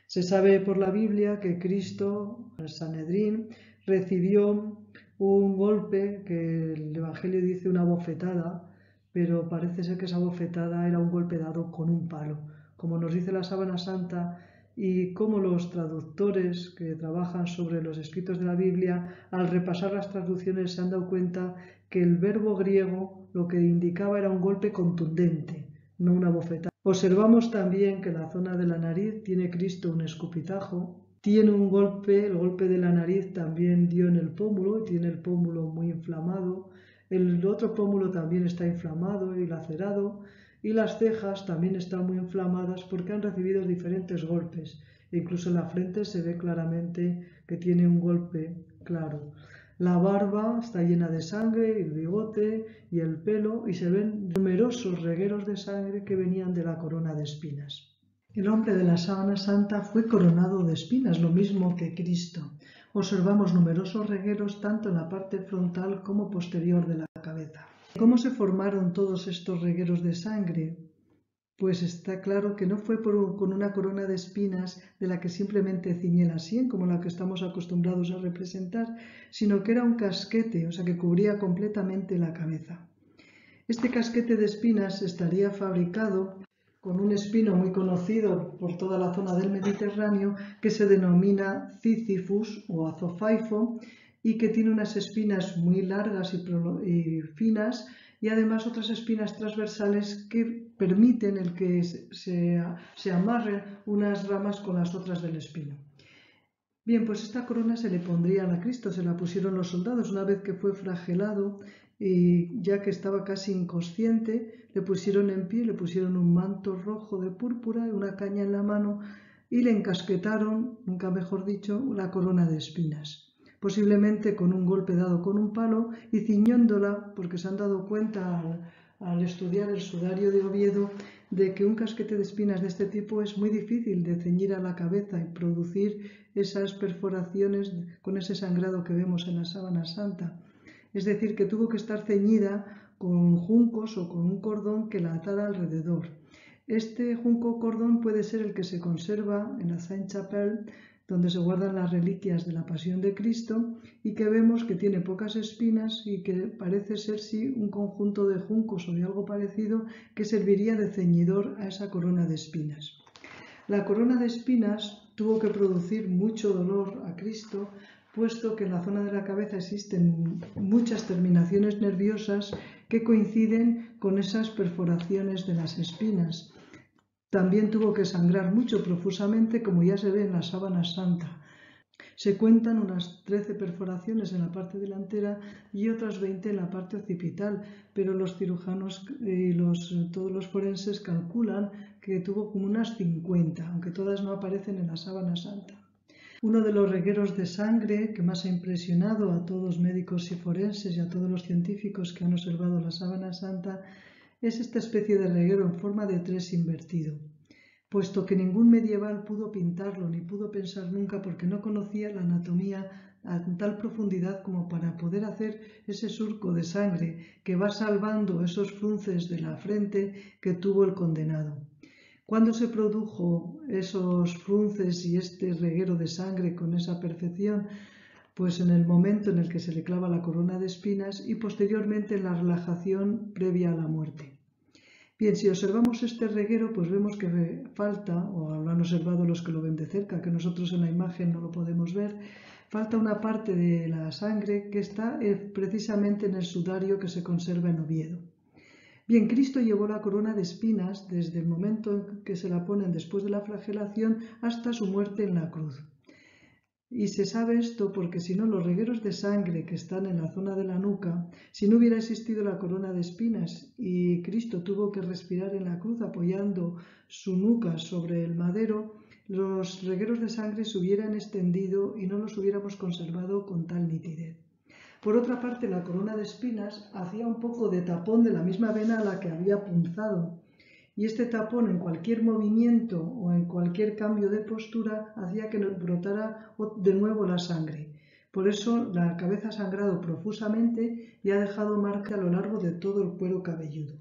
A: Se sabe por la Biblia que Cristo, el Sanedrín, recibió un golpe que el Evangelio dice una bofetada, pero parece ser que esa bofetada era un golpe dado con un palo como nos dice la sábana santa, y cómo los traductores que trabajan sobre los escritos de la Biblia, al repasar las traducciones, se han dado cuenta que el verbo griego lo que indicaba era un golpe contundente, no una bofetada. Observamos también que la zona de la nariz tiene Cristo un escupitajo, tiene un golpe, el golpe de la nariz también dio en el pómulo, tiene el pómulo muy inflamado, el otro pómulo también está inflamado y lacerado, y las cejas también están muy inflamadas porque han recibido diferentes golpes. Incluso en la frente se ve claramente que tiene un golpe claro. La barba está llena de sangre, el bigote y el pelo y se ven numerosos regueros de sangre que venían de la corona de espinas. El hombre de la sábana santa fue coronado de espinas, lo mismo que Cristo. Observamos numerosos regueros tanto en la parte frontal como posterior de la cabeza. ¿Cómo se formaron todos estos regueros de sangre? Pues está claro que no fue con una corona de espinas de la que simplemente ciñe la sien, como la que estamos acostumbrados a representar, sino que era un casquete, o sea, que cubría completamente la cabeza. Este casquete de espinas estaría fabricado con un espino muy conocido por toda la zona del Mediterráneo que se denomina Cicifus o azofaifo y que tiene unas espinas muy largas y, finas y además otras espinas transversales que permiten el que se, amarren unas ramas con las otras del espino. Bien, pues esta corona se le pondría a Cristo, se la pusieron los soldados una vez que fue fragelado y ya que estaba casi inconsciente, le pusieron en pie, le pusieron un manto rojo de púrpura y una caña en la mano y le encasquetaron, nunca mejor dicho, la corona de espinas posiblemente con un golpe dado con un palo y ciñéndola, porque se han dado cuenta al, estudiar el sudario de Oviedo de que un casquete de espinas de este tipo es muy difícil de ceñir a la cabeza y producir esas perforaciones con ese sangrado que vemos en la sábana santa. Es decir, que tuvo que estar ceñida con juncos o con un cordón que la atara alrededor. Este junco cordón puede ser el que se conserva en la Sainte-Chapelle donde se guardan las reliquias de la pasión de Cristo y que vemos que tiene pocas espinas y que parece ser sí un conjunto de juncos o de algo parecido que serviría de ceñidor a esa corona de espinas. La corona de espinas tuvo que producir mucho dolor a Cristo, puesto que en la zona de la cabeza existen muchas terminaciones nerviosas que coinciden con esas perforaciones de las espinas también tuvo que sangrar mucho profusamente, como ya se ve en la sábana santa. Se cuentan unas 13 perforaciones en la parte delantera y otras 20 en la parte occipital, pero los cirujanos y todos los forenses calculan que tuvo como unas 50, aunque todas no aparecen en la sábana santa. Uno de los regueros de sangre que más ha impresionado a todos médicos y forenses y a todos los científicos que han observado la sábana santa es esta especie de reguero en forma de tres invertido, puesto que ningún medieval pudo pintarlo ni pudo pensar nunca porque no conocía la anatomía a tal profundidad como para poder hacer ese surco de sangre que va salvando esos frunces de la frente que tuvo el condenado. Cuando se produjo esos frunces y este reguero de sangre con esa perfección, pues en el momento en el que se le clava la corona de espinas y posteriormente en la relajación previa a la muerte. Bien, si observamos este reguero, pues vemos que falta, o han observado los que lo ven de cerca, que nosotros en la imagen no lo podemos ver, falta una parte de la sangre que está eh, precisamente en el sudario que se conserva en Oviedo. Bien, Cristo llevó la corona de espinas desde el momento en que se la ponen después de la flagelación hasta su muerte en la cruz. Y se sabe esto porque si no, los regueros de sangre que están en la zona de la nuca, si no hubiera existido la corona de espinas y Cristo tuvo que respirar en la cruz apoyando su nuca sobre el madero, los regueros de sangre se hubieran extendido y no los hubiéramos conservado con tal nitidez. Por otra parte, la corona de espinas hacía un poco de tapón de la misma vena a la que había punzado, y este tapón en cualquier movimiento o en cualquier cambio de postura hacía que brotara de nuevo la sangre. Por eso la cabeza ha sangrado profusamente y ha dejado marca a lo largo de todo el cuero cabelludo.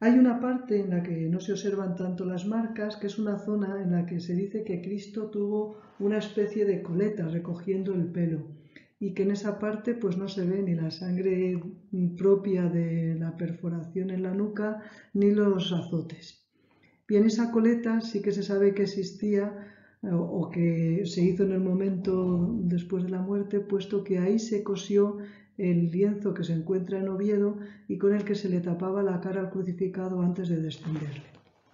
A: Hay una parte en la que no se observan tanto las marcas, que es una zona en la que se dice que Cristo tuvo una especie de coleta recogiendo el pelo y que en esa parte pues no se ve ni la sangre propia de la perforación en la nuca ni los azotes. Bien, esa coleta sí que se sabe que existía o que se hizo en el momento después de la muerte, puesto que ahí se cosió el lienzo que se encuentra en Oviedo y con el que se le tapaba la cara al crucificado antes de descenderle.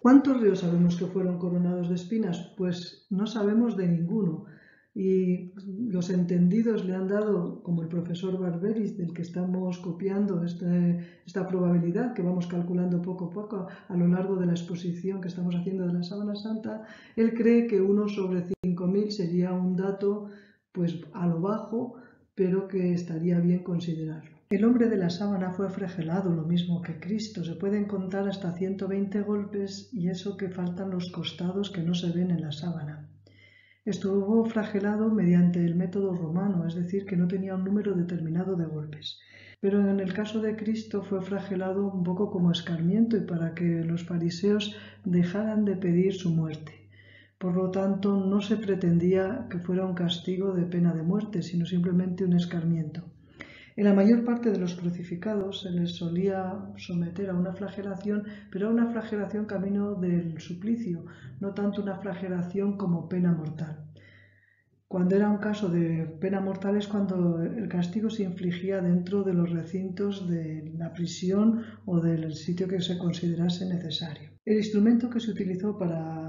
A: ¿Cuántos ríos sabemos que fueron coronados de espinas? Pues no sabemos de ninguno y los entendidos le han dado, como el profesor Barberis, del que estamos copiando este, esta probabilidad que vamos calculando poco a poco a lo largo de la exposición que estamos haciendo de la sábana santa, él cree que uno sobre 5.000 sería un dato pues a lo bajo, pero que estaría bien considerarlo. El hombre de la sábana fue fregelado, lo mismo que Cristo. Se pueden contar hasta 120 golpes y eso que faltan los costados que no se ven en la sábana. Estuvo flagelado mediante el método romano, es decir, que no tenía un número determinado de golpes. Pero en el caso de Cristo fue flagelado un poco como escarmiento y para que los fariseos dejaran de pedir su muerte. Por lo tanto, no se pretendía que fuera un castigo de pena de muerte, sino simplemente un escarmiento. En la mayor parte de los crucificados se les solía someter a una flagelación, pero a una flagelación camino del suplicio, no tanto una flagelación como pena mortal. Cuando era un caso de pena mortal es cuando el castigo se infligía dentro de los recintos de la prisión o del sitio que se considerase necesario. El instrumento que se utilizó para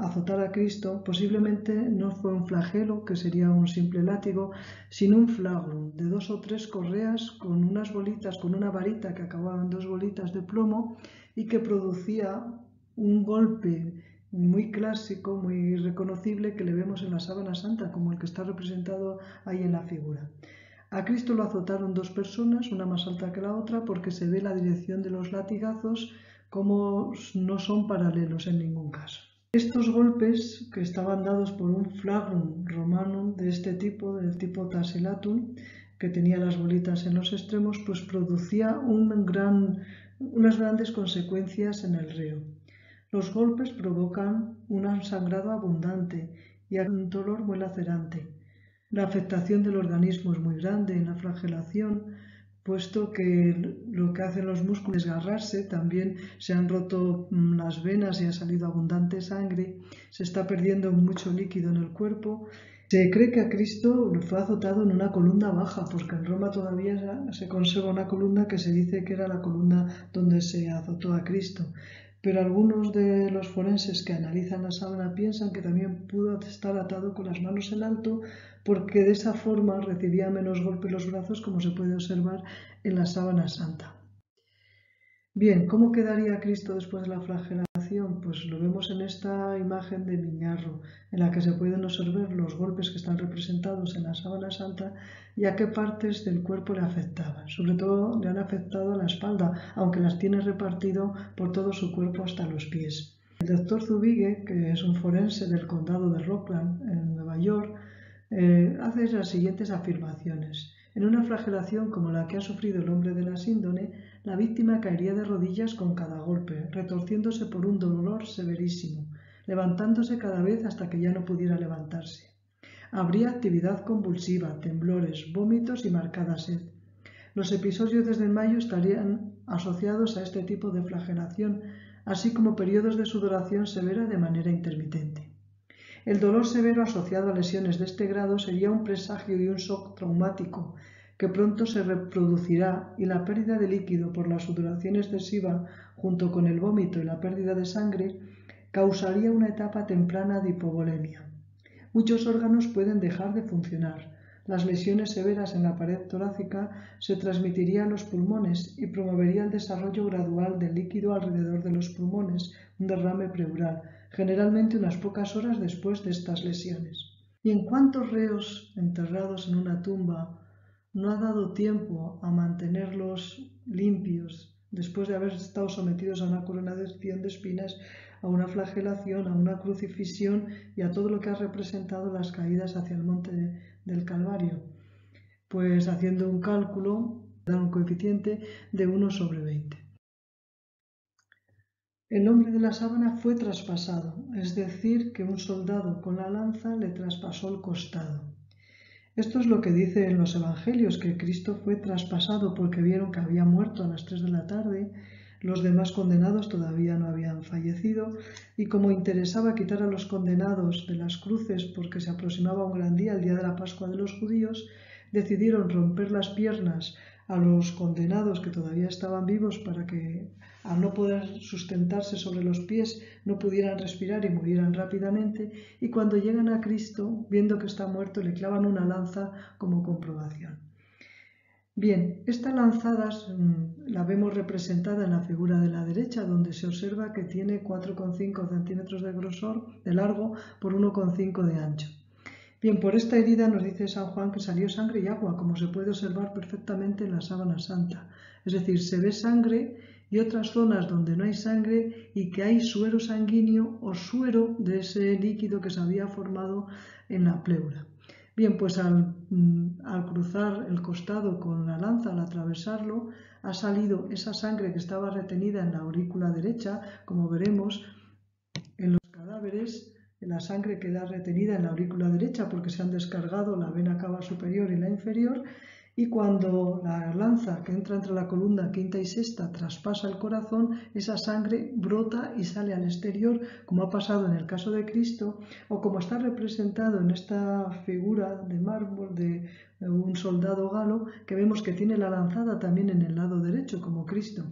A: azotar a Cristo posiblemente no fue un flagelo, que sería un simple látigo, sino un flagrum de dos o tres correas con unas bolitas, con una varita que acababan dos bolitas de plomo y que producía un golpe muy clásico, muy reconocible que le vemos en la sábana santa, como el que está representado ahí en la figura. A Cristo lo azotaron dos personas, una más alta que la otra, porque se ve la dirección de los latigazos como no son paralelos en ningún caso. Estos golpes, que estaban dados por un flagrum romano de este tipo, del tipo tasselatum, que tenía las bolitas en los extremos, pues producía unas grandes consecuencias en el río. Los golpes provocan un sangrado abundante y un dolor muy lacerante. La afectación del organismo es muy grande en la flagelación, puesto que lo que hacen los músculos es agarrarse, también se han roto mm, las venas y ha salido abundante sangre, se está perdiendo mucho líquido en el cuerpo. Se cree que a Cristo fue azotado en una columna baja, porque en Roma todavía se conserva una columna que se dice que era la columna donde se azotó a Cristo. Pero algunos de los forenses que analizan la sábana piensan que también pudo estar atado con las manos en alto porque de esa forma recibía menos golpes los brazos como se puede observar en la sábana santa. Bien, ¿cómo quedaría Cristo después de la flagelación? Pues lo vemos en esta imagen de Miñarro, en la que se pueden observar los golpes que están representados en la sábana santa y a qué partes del cuerpo le afectaban. Sobre todo le han afectado a la espalda, aunque las tiene repartido por todo su cuerpo hasta los pies. El doctor Zubige, que es un forense del condado de Rockland, en Nueva York, eh, hace las siguientes afirmaciones. En una flagelación como la que ha sufrido el hombre de la síndone, la víctima caería de rodillas con cada golpe, retorciéndose por un dolor severísimo, levantándose cada vez hasta que ya no pudiera levantarse. Habría actividad convulsiva, temblores, vómitos y marcada sed. Los episodios desde mayo estarían asociados a este tipo de flagelación, así como periodos de sudoración severa de manera intermitente. El dolor severo asociado a lesiones de este grado sería un presagio de un shock traumático que pronto se reproducirá y la pérdida de líquido por la sudoración excesiva junto con el vómito y la pérdida de sangre causaría una etapa temprana de hipovolemia. Muchos órganos pueden dejar de funcionar. Las lesiones severas en la pared torácica se transmitirían a los pulmones y promovería el desarrollo gradual del líquido alrededor de los pulmones, un derrame pleural, generalmente unas pocas horas después de estas lesiones. ¿Y en cuántos reos enterrados en una tumba no ha dado tiempo a mantenerlos limpios después de haber estado sometidos a una coronación de espinas, a una flagelación, a una crucifixión y a todo lo que ha representado las caídas hacia el monte del Calvario? Pues haciendo un cálculo, da un coeficiente de 1 sobre 20. El hombre de la sábana fue traspasado, es decir, que un soldado con la lanza le traspasó el costado. Esto es lo que dice en los Evangelios, que Cristo fue traspasado porque vieron que había muerto a las 3 de la tarde, los demás condenados todavía no habían fallecido, y como interesaba quitar a los condenados de las cruces porque se aproximaba un gran día, el día de la Pascua de los judíos, decidieron romper las piernas a los condenados que todavía estaban vivos para que al no poder sustentarse sobre los pies no pudieran respirar y murieran rápidamente y cuando llegan a Cristo, viendo que está muerto, le clavan una lanza como comprobación. Bien, esta lanzada mm, la vemos representada en la figura de la derecha, donde se observa que tiene 4,5 centímetros de grosor, de largo, por 1,5 de ancho. Bien, por esta herida nos dice San Juan que salió sangre y agua, como se puede observar perfectamente en la sábana santa. Es decir, se ve sangre y otras zonas donde no hay sangre y que hay suero sanguíneo o suero de ese líquido que se había formado en la pleura. Bien, pues al, mm, al, cruzar el costado con la lanza, al atravesarlo, ha salido esa sangre que estaba retenida en la aurícula derecha, como veremos en los cadáveres, la sangre queda retenida en la aurícula derecha porque se han descargado la vena cava superior y la inferior y cuando la lanza que entra entre la columna quinta y sexta traspasa el corazón, esa sangre brota y sale al exterior, como ha pasado en el caso de Cristo, o como está representado en esta figura de mármol de un soldado galo, que vemos que tiene la lanzada también en el lado derecho, como Cristo.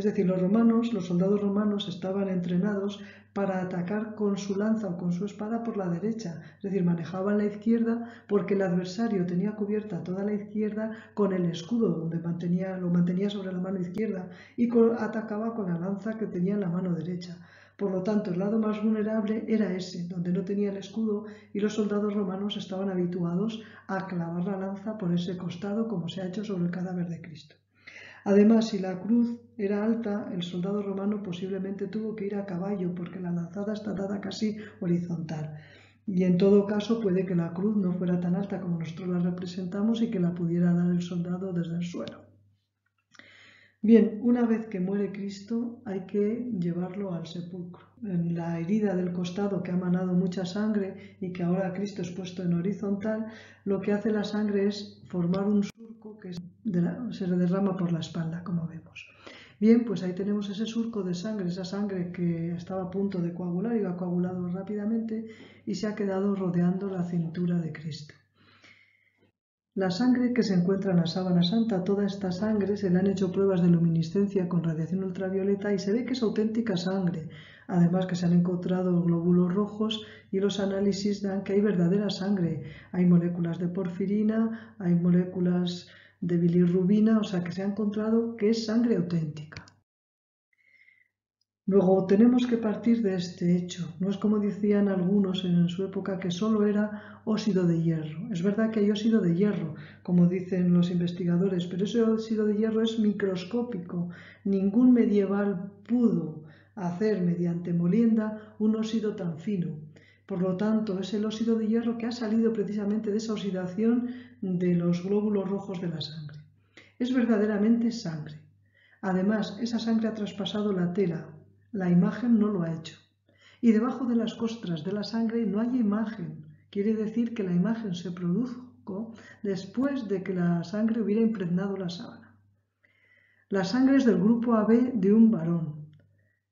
A: Es decir, los romanos, los soldados romanos estaban entrenados para atacar con su lanza o con su espada por la derecha, es decir, manejaban la izquierda porque el adversario tenía cubierta toda la izquierda con el escudo donde lo mantenía sobre la mano izquierda y atacaba con la lanza que tenía en la mano derecha. Por lo tanto, el lado más vulnerable era ese, donde no tenía el escudo y los soldados romanos estaban habituados a clavar la lanza por ese costado como se ha hecho sobre el cadáver de Cristo. Además, si la cruz era alta, el soldado romano posiblemente tuvo que ir a caballo porque la lanzada está dada casi horizontal. Y en todo caso puede que la cruz no fuera tan alta como nosotros la representamos y que la pudiera dar el soldado desde el suelo. Bien, una vez que muere Cristo hay que llevarlo al sepulcro. En la herida del costado que ha manado mucha sangre y que ahora Cristo es puesto en horizontal, lo que hace la sangre es formar un que se derrama por la espalda, como vemos. Bien, pues ahí tenemos ese surco de sangre, esa sangre que estaba a punto de coagular y ha coagulado rápidamente y se ha quedado rodeando la cintura de Cristo. La sangre que se encuentra en la sábana santa, toda esta sangre se le han hecho pruebas de luminiscencia con radiación ultravioleta y se ve que es auténtica sangre. Además que se han encontrado glóbulos rojos y los análisis dan que hay verdadera sangre. Hay moléculas de porfirina, hay moléculas de bilirrubina, o sea que se ha encontrado que es sangre auténtica. Luego tenemos que partir de este hecho. No es como decían algunos en su época que solo era óxido de hierro. Es verdad que hay óxido de hierro, como dicen los investigadores, pero ese óxido de hierro es microscópico. Ningún medieval pudo hacer mediante molienda un óxido tan fino. Por lo tanto, es el óxido de hierro que ha salido precisamente de esa oxidación de los glóbulos rojos de la sangre. Es verdaderamente sangre. Además, esa sangre ha traspasado la tela, la imagen no lo ha hecho. Y debajo de las costras de la sangre no hay imagen Quiere decir que la imagen se produjo después de que la sangre hubiera impregnado la sábana. La sangre es del grupo AB de un varón,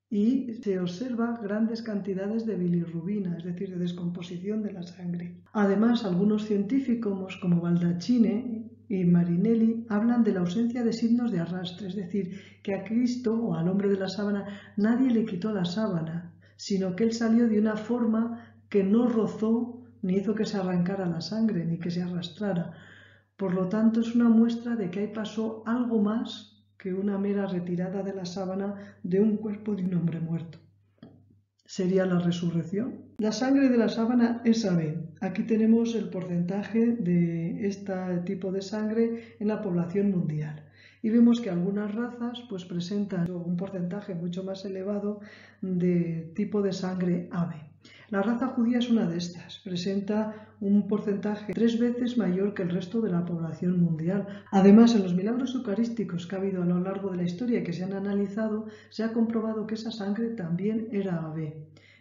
A: y se observa grandes cantidades de bilirrubina, es decir, de descomposición de la sangre. Además, algunos científicos como Baldacchini y Marinelli hablan de la ausencia de signos de arrastre, es decir, que a Cristo o al hombre de la sábana nadie le quitó la sábana, sino que él salió de una forma que no rozó ni hizo que se arrancara la sangre ni que se arrastrara. Por lo tanto, es una muestra de que ahí pasó algo más que una mera retirada de la sábana de un cuerpo de un hombre muerto. ¿Sería la resurrección? La sangre de la sábana es AB. Aquí tenemos el porcentaje de este tipo de sangre en la población mundial. Y vemos que algunas razas pues, presentan un porcentaje mucho más elevado de tipo de sangre AB. La raza judía es una de estas, presenta un porcentaje tres veces mayor que el resto de la población mundial. Además, en los milagros eucarísticos que ha habido a lo largo de la historia y que se han analizado, se ha comprobado que esa sangre también era AB.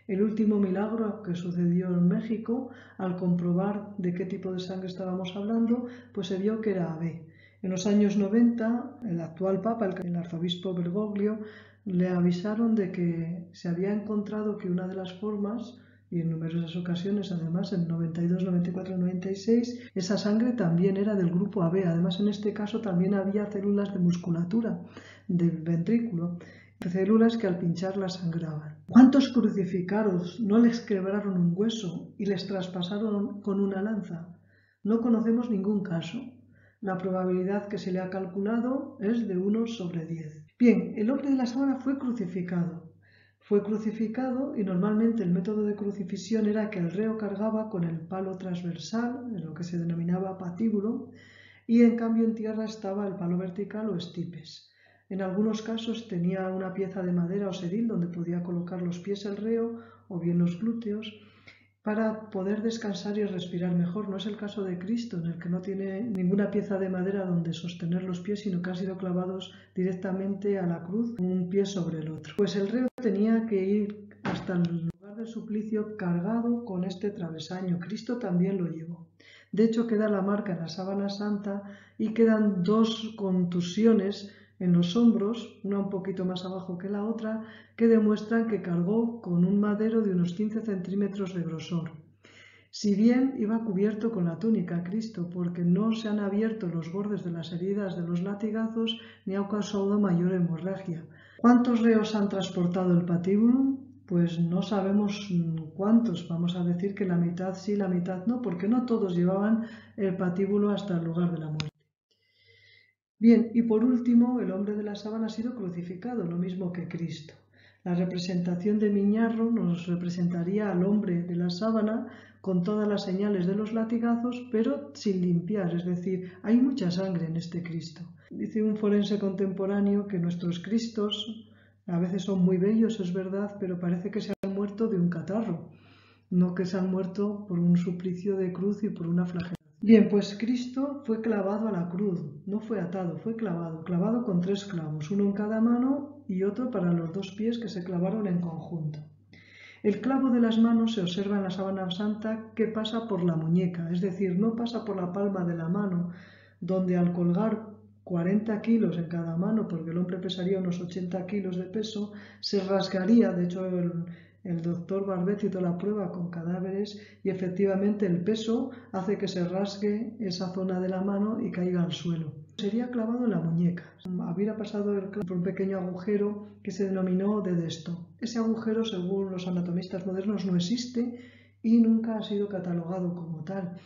A: El último milagro que sucedió en México, al comprobar de qué tipo de sangre estábamos hablando, pues se vio que era AB. En los años 90, el actual Papa, el arzobispo Bergoglio, le avisaron de que se había encontrado que una de las formas y en numerosas ocasiones, además, en 92, 94, 96, esa sangre también era del grupo AB. Además, en este caso también había células de musculatura del ventrículo, células que al pincharlas sangraban. ¿Cuántos crucificados no les quebraron un hueso y les traspasaron con una lanza? No conocemos ningún caso. La probabilidad que se le ha calculado es de 1 sobre 10. Bien, el hombre de la sábana fue crucificado. Fue crucificado y normalmente el método de crucifixión era que el reo cargaba con el palo transversal, en lo que se denominaba patíbulo, y en cambio en tierra estaba el palo vertical o estipes. En algunos casos tenía una pieza de madera o sedil donde podía colocar los pies el reo o bien los glúteos, para poder descansar y respirar mejor. No es el caso de Cristo, en el que no tiene ninguna pieza de madera donde sostener los pies, sino que han sido clavados directamente a la cruz, un pie sobre el otro. Pues el reo tenía que ir hasta el lugar del suplicio cargado con este travesaño. Cristo también lo llevó. De hecho, queda la marca en la sábana santa y quedan dos contusiones en los hombros, una un poquito más abajo que la otra, que demuestran que cargó con un madero de unos 15 centímetros de grosor. Si bien iba cubierto con la túnica Cristo, porque no se han abierto los bordes de las heridas de los latigazos ni ha causado mayor hemorragia. ¿Cuántos reos han transportado el patíbulo? Pues no sabemos cuántos. Vamos a decir que la mitad sí, la mitad no, porque no todos llevaban el patíbulo hasta el lugar de la muerte. Bien, y por último, el hombre de la sábana ha sido crucificado, lo mismo que Cristo. La representación de Miñarro nos representaría al hombre de la sábana con todas las señales de los latigazos, pero sin limpiar, es decir, hay mucha sangre en este Cristo. Dice un forense contemporáneo que nuestros Cristos a veces son muy bellos, es verdad, pero parece que se han muerto de un catarro, no que se han muerto por un suplicio de cruz y por una flagelación. Bien, pues Cristo fue clavado a la cruz, no fue atado, fue clavado, clavado con tres clavos, uno en cada mano y otro para los dos pies que se clavaron en conjunto. El clavo de las manos se observa en la sábana santa que pasa por la muñeca, es decir, no pasa por la palma de la mano, donde al colgar 40 kilos en cada mano, porque el hombre pesaría unos 80 kilos de peso, se rasgaría, de hecho el, el doctor Barbet hizo la prueba con cadáveres y efectivamente el peso hace que se rasgue esa zona de la mano y caiga al suelo. Sería clavado en la muñeca. Habría pasado por un pequeño agujero que se denominó de desto. Ese agujero, según los anatomistas modernos, no existe y nunca ha sido catalogado como tal.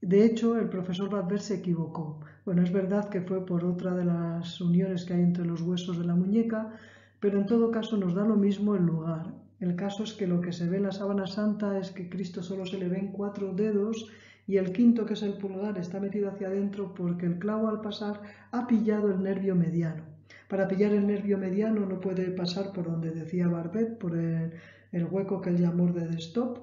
A: De hecho, el profesor Barbet se equivocó. Bueno, es verdad que fue por otra de las uniones que hay entre los huesos de la muñeca, pero en todo caso nos da lo mismo el lugar. El caso es que lo que se ve en la sábana santa es que Cristo solo se le ven cuatro dedos y el quinto, que es el pulgar, está metido hacia adentro porque el clavo al pasar ha pillado el nervio mediano. Para pillar el nervio mediano no puede pasar por donde decía Barbet, por el, hueco que él llamó de stop,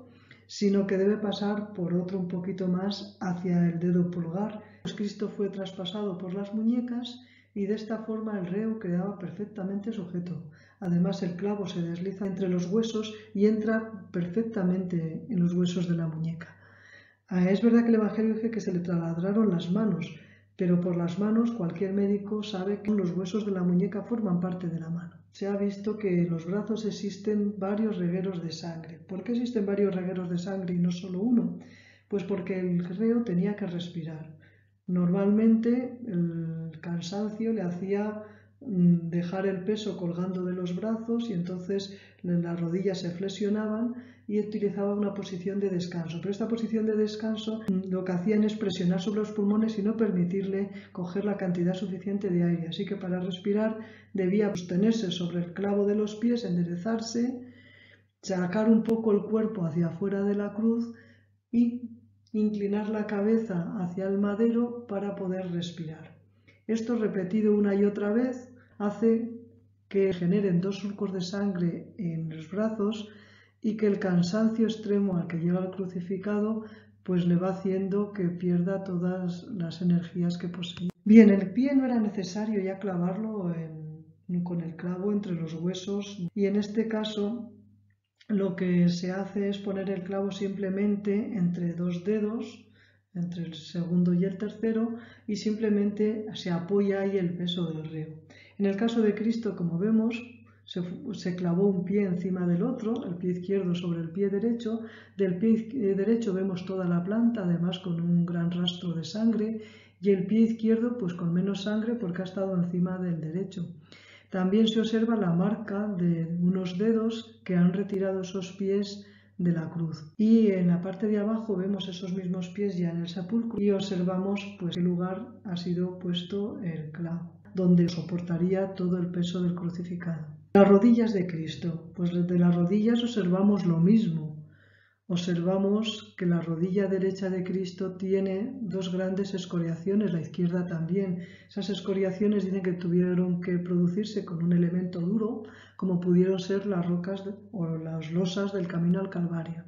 A: sino que debe pasar por otro un poquito más hacia el dedo pulgar. Pues Cristo fue traspasado por las muñecas y de esta forma el reo quedaba perfectamente sujeto. Además, el clavo se desliza entre los huesos y entra perfectamente en los huesos de la muñeca. Ah, es verdad que el Evangelio dice que se le taladraron las manos, pero por las manos cualquier médico sabe que los huesos de la muñeca forman parte de la mano. Se ha visto que en los brazos existen varios regueros de sangre. ¿Por qué existen varios regueros de sangre y no solo uno? Pues porque el reo tenía que respirar. Normalmente el cansancio le hacía mm, dejar el peso colgando de los brazos y entonces las rodillas se flexionaban y utilizaba una posición de descanso. Pero esta posición de descanso mm, lo que hacían es presionar sobre los pulmones y no permitirle coger la cantidad suficiente de aire. Así que para respirar debía sostenerse sobre el clavo de los pies, enderezarse, sacar un poco el cuerpo hacia afuera de la cruz y inclinar la cabeza hacia el madero para poder respirar. Esto repetido una y otra vez hace que generen dos surcos de sangre en los brazos y que el cansancio extremo al que llega el crucificado pues le va haciendo que pierda todas las energías que posee. Bien, el pie no era necesario ya clavarlo con el clavo entre los huesos y en este caso lo que se hace es poner el clavo simplemente entre dos dedos, entre el segundo y el tercero, y simplemente se apoya ahí el peso del reo. En el caso de Cristo, como vemos, se, clavó un pie encima del otro, el pie izquierdo sobre el pie derecho. Del pie eh, derecho vemos toda la planta, además con un gran rastro de sangre, y el pie izquierdo pues con menos sangre porque ha estado encima del derecho. También se observa la marca de unos dedos que han retirado esos pies de la cruz. Y en la parte de abajo vemos esos mismos pies ya en el sepulcro y observamos pues qué lugar ha sido puesto el clavo, donde soportaría todo el peso del crucificado. Las rodillas de Cristo. Pues desde las rodillas observamos lo mismo. Observamos que la rodilla derecha de Cristo tiene dos grandes escoriaciones, la izquierda también. Esas escoriaciones dicen que tuvieron que producirse con un elemento duro, como pudieron ser las rocas o las losas del camino al Calvario.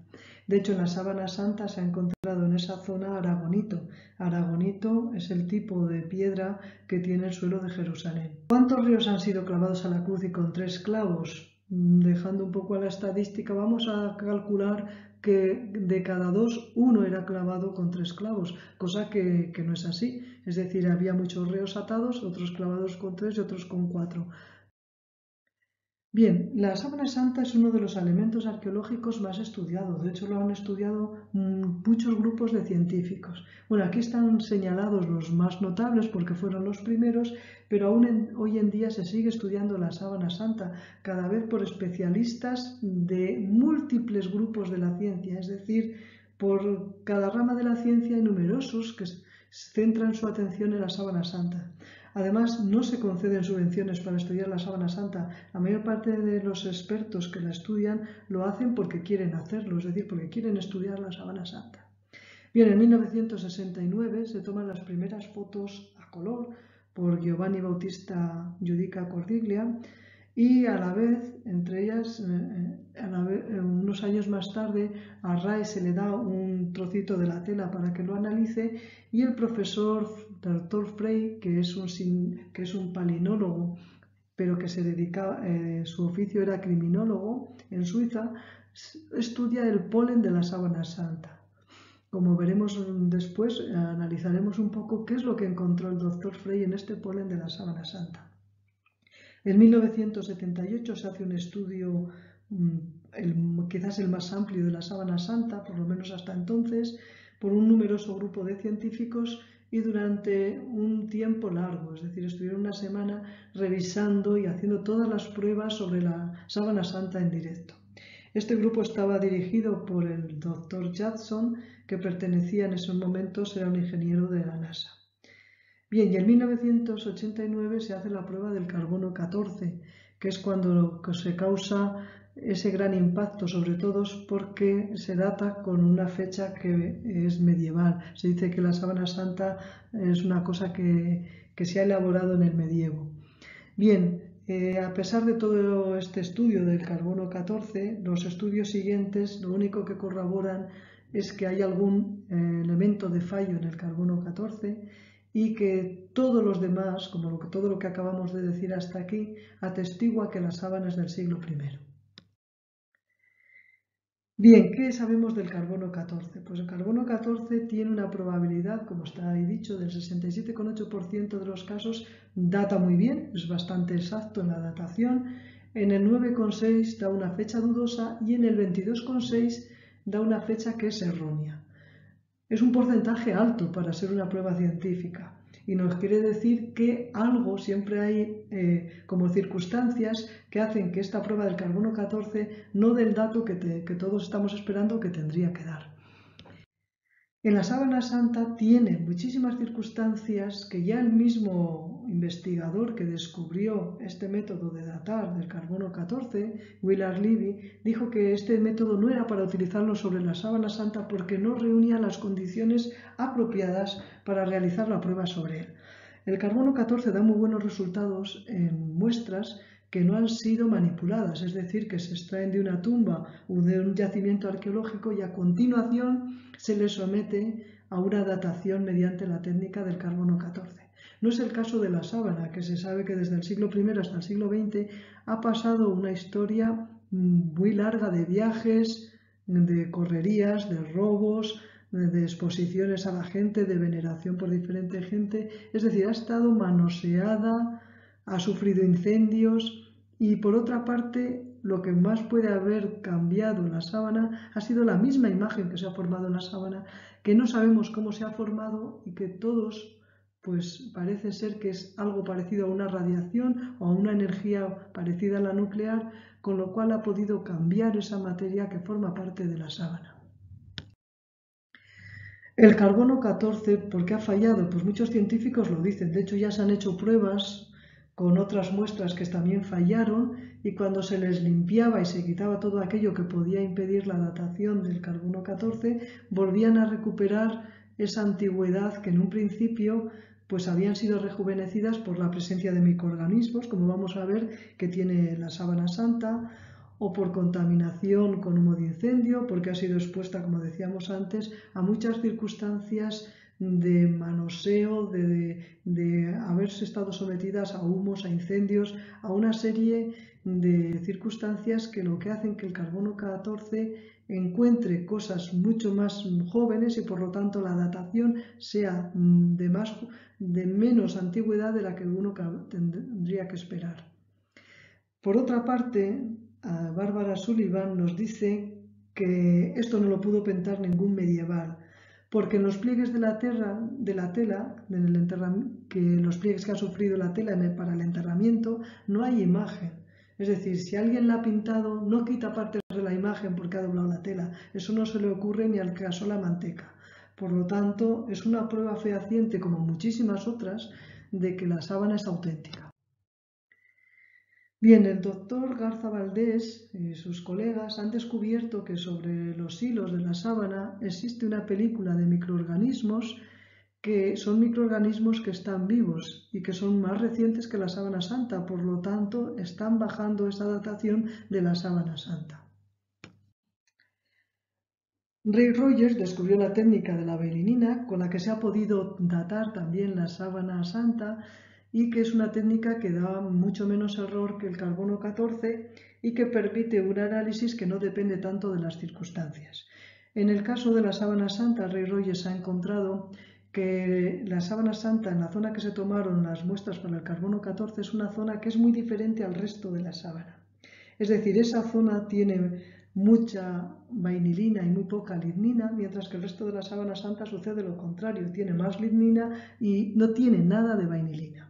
A: De hecho, en la sábana santa se ha encontrado en esa zona aragonito. Aragonito es el tipo de piedra que tiene el suelo de Jerusalén. ¿Cuántos ríos han sido clavados a la cruz y con tres clavos? Mm, dejando un poco a la estadística, vamos a calcular que de cada dos, uno era clavado con tres clavos, cosa que, no es así. Es decir, había muchos ríos atados, otros clavados con tres y otros con cuatro. Bien, la sábana santa es uno de los elementos arqueológicos más estudiados. De hecho, lo han estudiado mm, muchos grupos de científicos. Bueno, aquí están señalados los más notables porque fueron los primeros, pero aún hoy en día se sigue estudiando la sábana santa, cada vez por especialistas de múltiples grupos de la ciencia. Es decir, por cada rama de la ciencia hay numerosos que centran su atención en la sábana santa. Además, no se conceden subvenciones para estudiar la sábana santa. La mayor parte de los expertos que la estudian lo hacen porque quieren hacerlo, es decir, porque quieren estudiar la sábana santa. Bien, en 1969 se toman las primeras fotos a color por Giovanni Bautista Giudica Cordiglia y a la vez, entre ellas, eh, eh, unos años más tarde, a RAE se le da un trocito de la tela para que lo analice y el profesor Dr. Frey, que es un, que es un palinólogo, pero que se dedica, eh, su oficio era criminólogo en Suiza, estudia el polen de la sábana santa. Como veremos después, analizaremos un poco qué es lo que encontró el doctor Frey en este polen de la sábana santa. En 1978 se hace un estudio, mm, quizás el más amplio de la sábana santa, por lo menos hasta entonces, por un numeroso grupo de científicos y durante un tiempo largo, es decir, estuvieron una semana revisando y haciendo todas las pruebas sobre la sábana santa en directo. Este grupo estaba dirigido por el doctor Judson, que pertenecía en esos momentos, era un ingeniero de la NASA. Bien, y en 1989 se hace la prueba del carbono 14, que es cuando se causa ese gran impacto, sobre todo porque se data con una fecha que es medieval. Se dice que la sábana santa es una cosa que, se ha elaborado en el medievo. Bien, eh, a pesar de todo este estudio del carbono 14, los estudios siguientes lo único que corroboran es que hay algún eh, elemento de fallo en el carbono 14 y que todos los demás, como todo lo que acabamos de decir hasta aquí, atestigua que la sábana es del siglo I. Bien, ¿qué sabemos del carbono 14? Pues el carbono 14 tiene una probabilidad, como está ahí dicho, del 67,8% de los casos, data muy bien, es bastante exacto en la datación. En el 9,6 da una fecha dudosa y en el 22,6 da una fecha que es errónea. Es un porcentaje alto para ser una prueba científica y nos quiere decir que algo, siempre hay eh, como circunstancias que hacen que esta prueba del carbono 14 no dé el dato que, que todos estamos esperando que tendría que dar. En la sábana santa tiene muchísimas circunstancias que ya el mismo investigador que descubrió este método de datar del carbono 14, Willard Levy, dijo que este método no era para utilizarlo sobre la sábana santa porque no reunía las condiciones apropiadas para realizar la prueba sobre él. El carbono 14 da muy buenos resultados en muestras que no han sido manipuladas, es decir, que se extraen de una tumba o de un yacimiento arqueológico y a continuación se les somete a una datación mediante la técnica del carbono 14. No es el caso de la sábana, que se sabe que desde el siglo I hasta el siglo XX ha pasado una historia mm, muy larga de viajes, de correrías, de robos, de exposiciones a la gente, de veneración por diferente gente, es decir, ha estado manoseada, ha sufrido incendios, y por otra parte, lo que más puede haber cambiado la sábana ha sido la misma imagen que se ha formado en la sábana, que no sabemos cómo se ha formado y que todos, pues parece ser que es algo parecido a una radiación o a una energía parecida a la nuclear, con lo cual ha podido cambiar esa materia que forma parte de la sábana. El carbono 14, ¿por qué ha fallado? Pues muchos científicos lo dicen. De hecho, ya se han hecho pruebas con otras muestras que también fallaron y cuando se les limpiaba y se quitaba todo aquello que podía impedir la datación del carbono 14, volvían a recuperar esa antigüedad que en un principio pues habían sido rejuvenecidas por la presencia de microorganismos, como vamos a ver que tiene la sábana santa, o por contaminación con humo de incendio, porque ha sido expuesta, como decíamos antes, a muchas circunstancias de manoseo, de, haberse estado sometidas a humos, a incendios, a una serie de circunstancias que lo que hacen que el carbono 14 encuentre cosas mucho más jóvenes y por lo tanto la datación sea de, más, de menos antigüedad de la que uno tendría que esperar. Por otra parte, Bárbara Sullivan nos dice que esto no lo pudo pensar ningún medieval, porque en los pliegues de la, de la tela, que los pliegues que ha sufrido la tela para el enterramiento, no hay imagen. Es decir, si alguien la ha pintado, no quita partes de la imagen porque ha doblado la tela. Eso no se le ocurre ni al caso la manteca. Por lo tanto, es una prueba fehaciente, como muchísimas otras, de que la sábana es auténtica. Bien, el doctor Garza Valdés y sus colegas han descubierto que sobre los hilos de la sábana existe una película de microorganismos que son microorganismos que están vivos y que son más recientes que la sábana santa, por lo tanto están bajando esa datación de la sábana santa. Ray Rogers descubrió la técnica de la bailinina con la que se ha podido datar también la sábana santa y que es una técnica que da mucho menos error que el carbono 14 y que permite un análisis que no depende tanto de las circunstancias. En el caso de la sábana santa, Rey Rogers ha encontrado que la sábana santa, en la zona que se tomaron las muestras para el carbono 14, es una zona que es muy diferente al resto de la sábana. Es decir, esa zona tiene mucha vainilina y muy poca lignina, mientras que el resto de la sábana santa sucede lo contrario, tiene más lignina y no tiene nada de vainilina.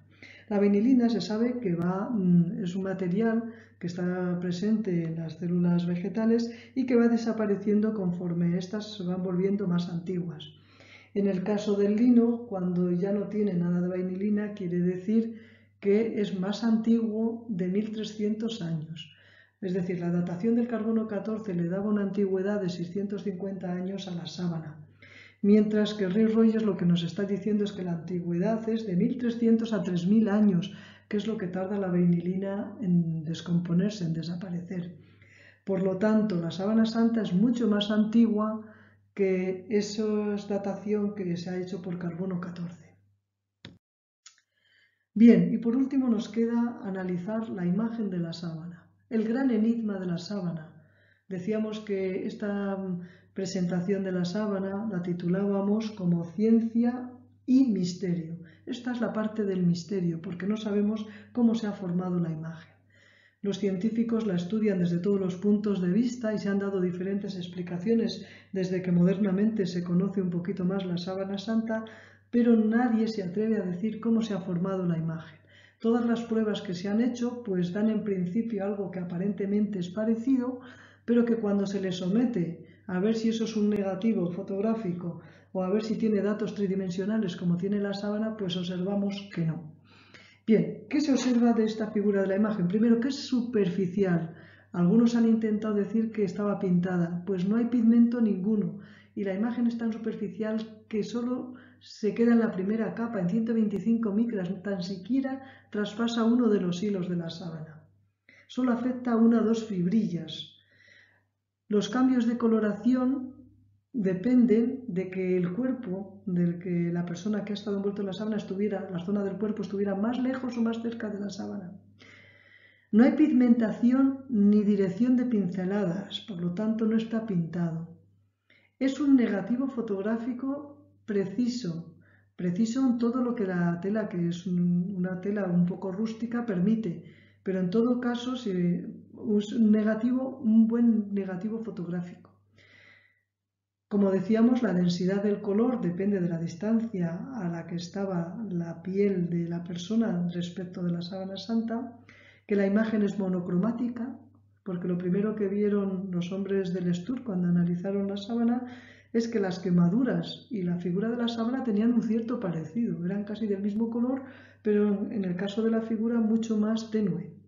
A: La vinilina se sabe que va, mm, es un material que está presente en las células vegetales y que va desapareciendo conforme éstas se van volviendo más antiguas. En el caso del lino, cuando ya no tiene nada de vainilina, quiere decir que es más antiguo de 1300 años. Es decir, la datación del carbono 14 le daba una antigüedad de 650 años a la sábana mientras que rey Rogers lo que nos está diciendo es que la antigüedad es de 1300 a 3000 años, que es lo que tarda la vainilina en descomponerse, en desaparecer. Por lo tanto, la sábana santa es mucho más antigua que esa datación que se ha hecho por carbono 14. Bien, y por último nos queda analizar la imagen de la sábana, el gran enigma de la sábana, Decíamos que esta presentación de la sábana la titulábamos como ciencia y misterio. Esta es la parte del misterio, porque no sabemos cómo se ha formado la imagen. Los científicos la estudian desde todos los puntos de vista y se han dado diferentes explicaciones desde que modernamente se conoce un poquito más la sábana santa, pero nadie se atreve a decir cómo se ha formado la imagen. Todas las pruebas que se han hecho pues dan en principio algo que aparentemente es parecido, pero que cuando se le somete a ver si eso es un negativo fotográfico o a ver si tiene datos tridimensionales como tiene la sábana, pues observamos que no. Bien, ¿qué se observa de esta figura de la imagen? Primero, que es superficial. Algunos han intentado decir que estaba pintada, pues no hay pigmento ninguno y la imagen es tan superficial que solo se queda en la primera capa, en 125 micras, tan siquiera traspasa uno de los hilos de la sábana. Solo afecta una o dos fibrillas. Los cambios de coloración dependen de que el cuerpo, del que la persona que ha estado envuelto en la sábana estuviera, la zona del cuerpo estuviera más lejos o más cerca de la sábana. No hay pigmentación ni dirección de pinceladas, por lo tanto no está pintado. Es un negativo fotográfico preciso, preciso en todo lo que la tela, que es una tela un poco rústica, permite, pero en todo caso es un negativo, un buen negativo fotográfico. Como decíamos, la densidad del color depende de la distancia a la que estaba la piel de la persona respecto de la sábana santa, que la imagen es monocromática, porque lo primero que vieron los hombres del Estur cuando analizaron la sábana es que las quemaduras y la figura de la sábana tenían un cierto parecido, eran casi del mismo color, pero en el caso de la figura mucho más tenue.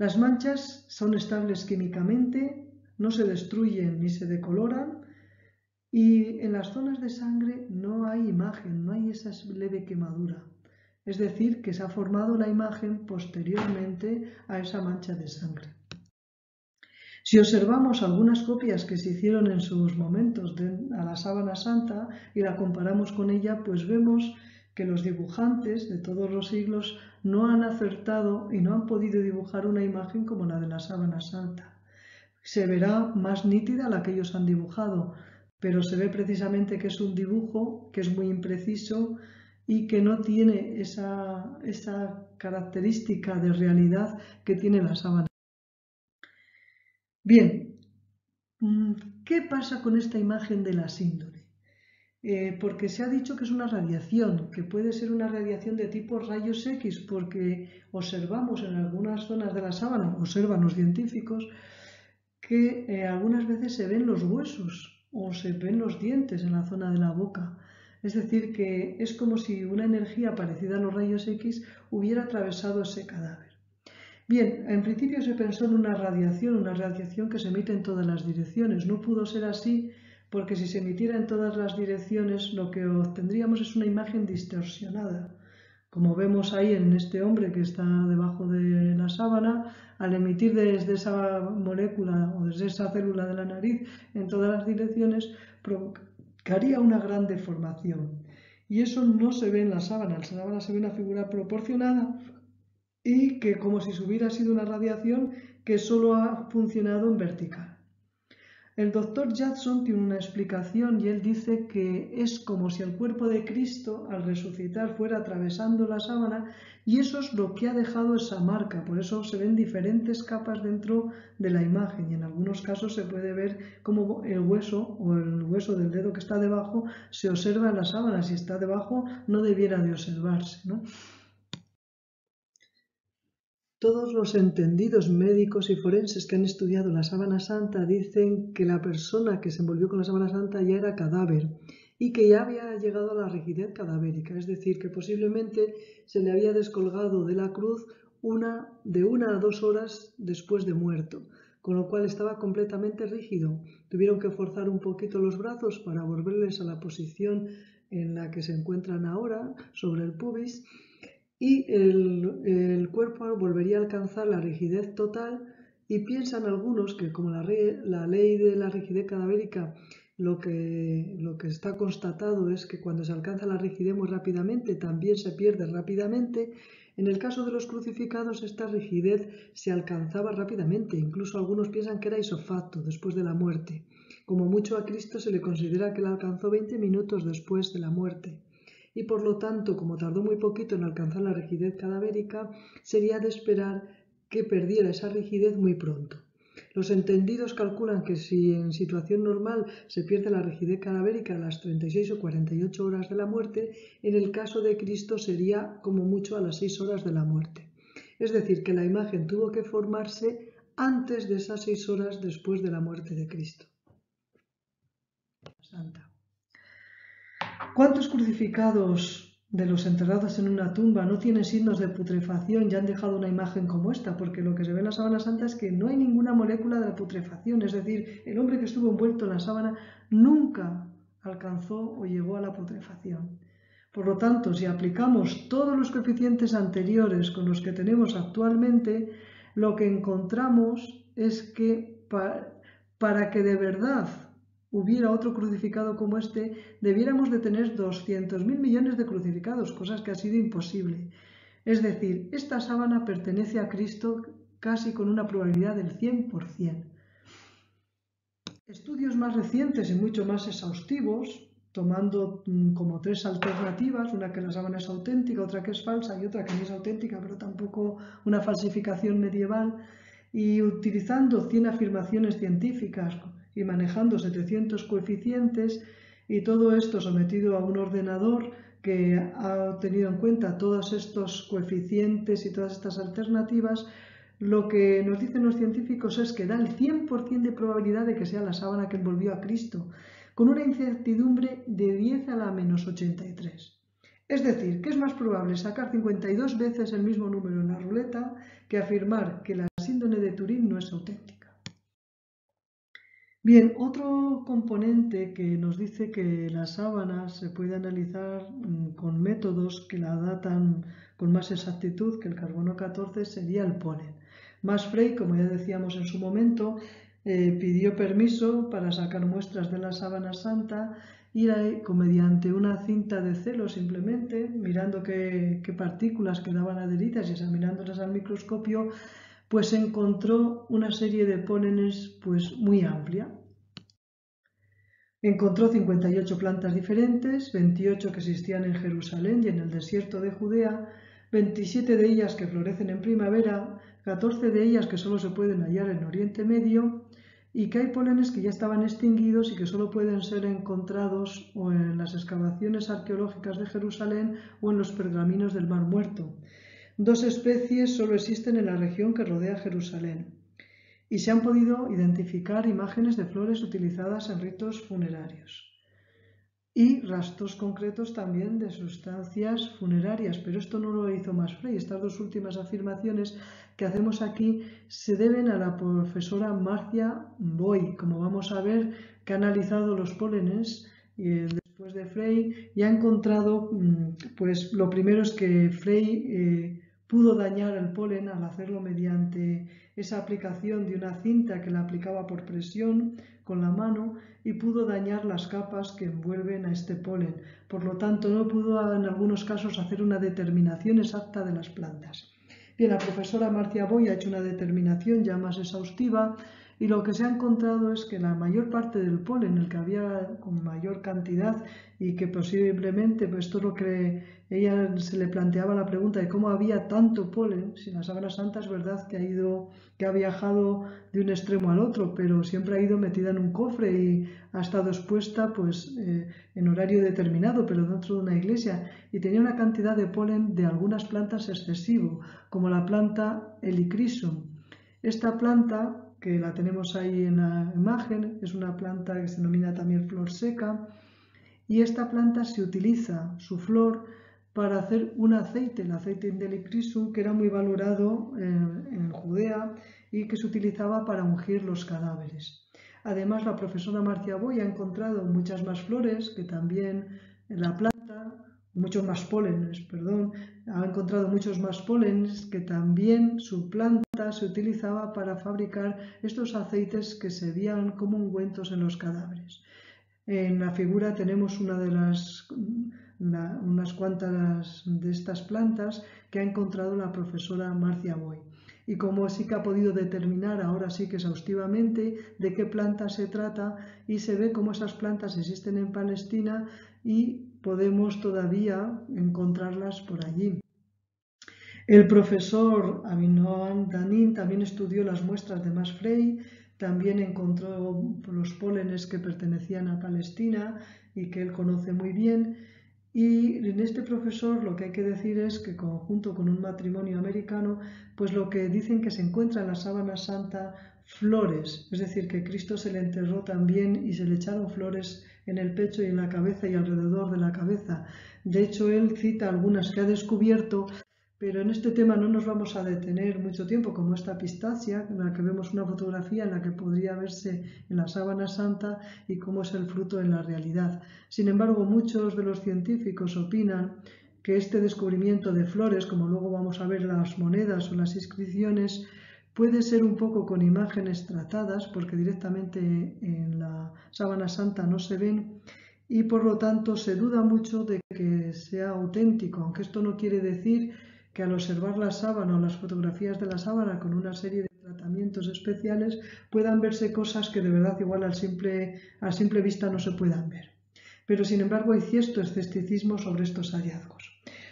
A: Las manchas son estables químicamente, no se destruyen ni se decoloran, y en las zonas de sangre no hay imagen, no hay esa leve quemadura. Es decir, que se ha formado la imagen posteriormente a esa mancha de sangre. Si observamos algunas copias que se hicieron en sus momentos a la sábana santa y la comparamos con ella, pues vemos que los dibujantes de todos los siglos no han acertado y no han podido dibujar una imagen como la de la sábana santa. Se verá más nítida la que ellos han dibujado, pero se ve precisamente que es un dibujo que es muy impreciso y que no tiene esa, esa característica de realidad que tiene la sábana. Bien, mm, ¿qué pasa con esta imagen de la síndrome? Eh, porque se ha dicho que es una radiación, que puede ser una radiación de tipo rayos X, porque observamos en algunas zonas de la sábana, observan los científicos, que eh, algunas veces se ven los huesos o se ven los dientes en la zona de la boca. Es decir, que es como si una energía parecida a los rayos X hubiera atravesado ese cadáver. Bien, en principio se pensó en una radiación, una radiación que se emite en todas las direcciones. No pudo ser así porque si se emitiera en todas las direcciones lo que obtendríamos es una imagen distorsionada. Como vemos ahí en este hombre que está debajo de la sábana, al emitir desde esa molécula o desde esa célula de la nariz en todas las direcciones, provocaría una gran deformación. Y eso no se ve en la sábana. En la sábana se ve una figura proporcionada y que como si hubiera sido una radiación que solo ha funcionado en vertical. El doctor Jackson tiene una explicación y él dice que es como si el cuerpo de Cristo al resucitar fuera atravesando la sábana y eso es lo que ha dejado esa marca. Por eso se ven diferentes capas dentro de la imagen y en algunos casos se puede ver como el hueso o el hueso del dedo que está debajo se observa en la sábana. Si está debajo no debiera de observarse. ¿no? Todos los entendidos médicos y forenses que han estudiado la sábana santa dicen que la persona que se envolvió con la sábana santa ya era cadáver y que ya había llegado a la rigidez cadavérica, es decir, que posiblemente se le había descolgado de la cruz una, de una a dos horas después de muerto, con lo cual estaba completamente rígido. Tuvieron que forzar un poquito los brazos para volverles a la posición en la que se encuentran ahora, sobre el pubis, y el, cuerpo volvería a alcanzar la rigidez total y piensan algunos que como la, ley de la rigidez cadavérica lo que, lo que está constatado es que cuando se alcanza la rigidez muy rápidamente también se pierde rápidamente, En el caso de los crucificados, esta rigidez se alcanzaba rápidamente, incluso algunos piensan que era isofacto, después de la muerte. Como mucho a Cristo se le considera que la alcanzó 20 minutos después de la muerte. Y por lo tanto, como tardó muy poquito en alcanzar la rigidez cadavérica, sería de esperar que perdiera esa rigidez muy pronto. Los entendidos calculan que si en situación normal se pierde la rigidez cadavérica a las 36 o 48 horas de la muerte, en el caso de Cristo sería como mucho a las 6 horas de la muerte. Es decir, que la imagen tuvo que formarse antes de esas 6 horas después de la muerte de Cristo. Santa. ¿Cuántos crucificados de los enterrados en una tumba no tienen signos de putrefacción y han dejado una imagen como esta, porque lo que se ve en la sábana santa es que no hay ninguna molécula de la putrefacción, es decir, el hombre que estuvo envuelto en la sábana nunca alcanzó o llegó a la putrefacción. Por lo tanto, si aplicamos todos los coeficientes anteriores con los que tenemos actualmente, lo que encontramos es que para, que de verdad hubiera otro crucificado como este, debiéramos de tener 200.000 millones de crucificados, cosas que ha sido imposible. Es decir, esta sábana pertenece a Cristo casi con una probabilidad del 100%. Estudios más recientes y mucho más exhaustivos, tomando mm, como tres alternativas, una que la sábana es auténtica, otra que es falsa y otra que no es auténtica, pero tampoco una falsificación medieval, y utilizando 100 afirmaciones científicas y manejando 700 coeficientes y todo esto sometido a un ordenador que ha tenido en cuenta todos estos coeficientes y todas estas alternativas, lo que nos dicen los científicos es que da el 100% de probabilidad de que sea la sábana que envolvió a Cristo, con una incertidumbre de 10 a la menos 83. Es decir, que es más probable sacar 52 veces el mismo número en la ruleta que afirmar que la síndrome de Turín no es auténtica. Bien, otro componente que nos dice que la sábana se puede analizar mm, con métodos que la datan con más exactitud que el carbono 14 sería el polen. Mas Frey, como ya decíamos en su momento, eh, pidió permiso para sacar muestras de la sábana santa y mediante una cinta de celo simplemente, mirando qué partículas quedaban adheridas y examinándolas al microscopio, pues encontró una serie de pólenes pues muy amplia. Encontró 58 plantas diferentes, 28 que existían en Jerusalén y en el desierto de Judea, 27 de ellas que florecen en primavera, 14 de ellas que solo se pueden hallar en Oriente Medio y que hay pólenes que ya estaban extinguidos y que solo pueden ser encontrados o en las excavaciones arqueológicas de Jerusalén o en los pergaminos del Mar Muerto. Dos especies solo existen en la región que rodea Jerusalén y se han podido identificar imágenes de flores utilizadas en ritos funerarios y rastros concretos también de sustancias funerarias, pero esto no lo hizo más Frey. Estas dos últimas afirmaciones que hacemos aquí se deben a la profesora Marcia Boy, como vamos a ver, que ha analizado los pólenes eh, después de Frey y ha encontrado, mm, pues lo primero es que Frey eh, pudo dañar el polen al hacerlo mediante esa aplicación de una cinta que la aplicaba por presión con la mano y pudo dañar las capas que envuelven a este polen. Por lo tanto, no pudo en algunos casos hacer una determinación exacta de las plantas. Bien, la profesora Marcia Boy ha hecho una determinación ya más exhaustiva y lo que se ha encontrado es que la mayor parte del polen, el que había con mayor cantidad y que posiblemente, pues esto lo que ella se le planteaba la pregunta de cómo había tanto polen, si la sábana santa es verdad que ha ido, que ha viajado de un extremo al otro, pero siempre ha ido metida en un cofre y ha estado expuesta pues eh, en horario determinado, pero dentro de una iglesia, y tenía una cantidad de polen de algunas plantas excesivo, como la planta Helichrysum. Esta planta que la tenemos ahí en la imagen, es una planta que se denomina también flor seca y esta planta se utiliza su flor para hacer un aceite, el aceite Indelicrisum, que era muy valorado en, en, Judea y que se utilizaba para ungir los cadáveres. Además, la profesora Marcia Boy ha encontrado muchas más flores que también la planta, muchos más pólenes, perdón, ha encontrado muchos más pólenes que también su planta se utilizaba para fabricar estos aceites que se veían como ungüentos en los cadáveres. En la figura tenemos una de las unas cuantas de estas plantas que ha encontrado la profesora Marcia Boy. Y como sí que ha podido determinar ahora sí que exhaustivamente de qué plantas se trata y se ve cómo esas plantas existen en Palestina y podemos todavía encontrarlas por allí. El profesor Abinoam Danin también estudió las muestras de Masfrey, también encontró los pólenes que pertenecían a Palestina y que él conoce muy bien. Y en este profesor lo que hay que decir es que conjunto con un matrimonio americano, pues lo que dicen que se encuentra en la sábana santa flores, es decir, que Cristo se le enterró también y se le echaron flores en el pecho y en la cabeza y alrededor de la cabeza. De hecho, él cita algunas que ha descubierto pero en este tema no nos vamos a detener mucho tiempo, como esta pistacia, en la que vemos una fotografía en la que podría verse en la sábana santa y cómo es el fruto en la realidad. Sin embargo, muchos de los científicos opinan que este descubrimiento de flores, como luego vamos a ver las monedas o las inscripciones, puede ser un poco con imágenes tratadas, porque directamente en la sábana santa no se ven, y por lo tanto se duda mucho de que sea auténtico, aunque esto no quiere decir que al observar la sábana o las fotografías de la sábana con una serie de tratamientos especiales puedan verse cosas que de verdad igual al simple, a simple vista no se puedan ver. Pero sin embargo hay cierto escepticismo sobre estos hallazgos.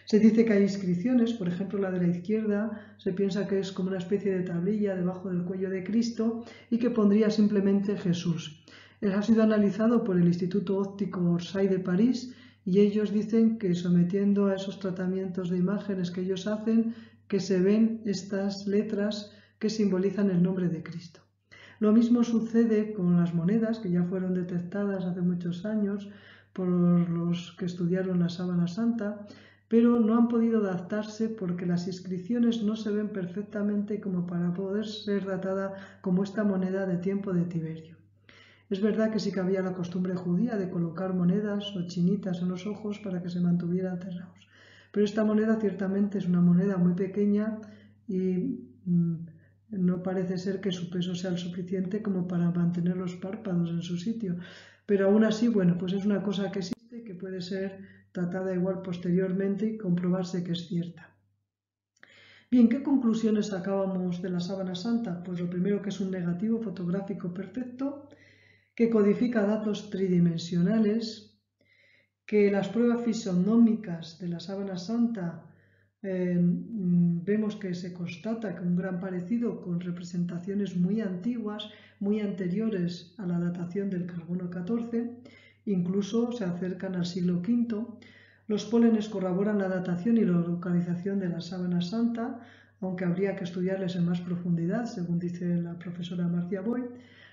A: Se dice que hay inscripciones, por ejemplo la de la izquierda se piensa que es como una especie de tablilla debajo del cuello de Cristo y que pondría simplemente Jesús. Ha sido analizado por el Instituto Óptico Orsay de París y ellos dicen que sometiendo a esos tratamientos de imágenes que ellos hacen, que se ven estas letras que simbolizan el nombre de Cristo. Lo mismo sucede con las monedas, que ya fueron detectadas hace muchos años por los que estudiaron la sábana santa, pero no han podido adaptarse porque las inscripciones no se ven perfectamente como para poder ser datada como esta moneda de tiempo de Tiberio. Es verdad que sí que había la costumbre judía de colocar monedas o chinitas en los ojos para que se mantuvieran cerrados. Pero esta moneda ciertamente es una moneda muy pequeña y mm, no parece ser que su peso sea el suficiente como para mantener los párpados en su sitio. Pero aún así, bueno, pues es una cosa que existe que puede ser tratada igual posteriormente y comprobarse que es cierta. Bien, ¿qué conclusiones sacábamos de la sábana santa? Pues lo primero que es un negativo fotográfico perfecto, que codifica datos tridimensionales, que las pruebas fisonómicas de la sábana santa eh, vemos que se constata que un gran parecido con representaciones muy antiguas, muy anteriores a la datación del carbono 14, incluso se acercan al siglo V. Los pólenes corroboran la datación y la localización de la sábana santa, aunque habría que estudiarles en más profundidad, según dice la profesora Marcia Boy.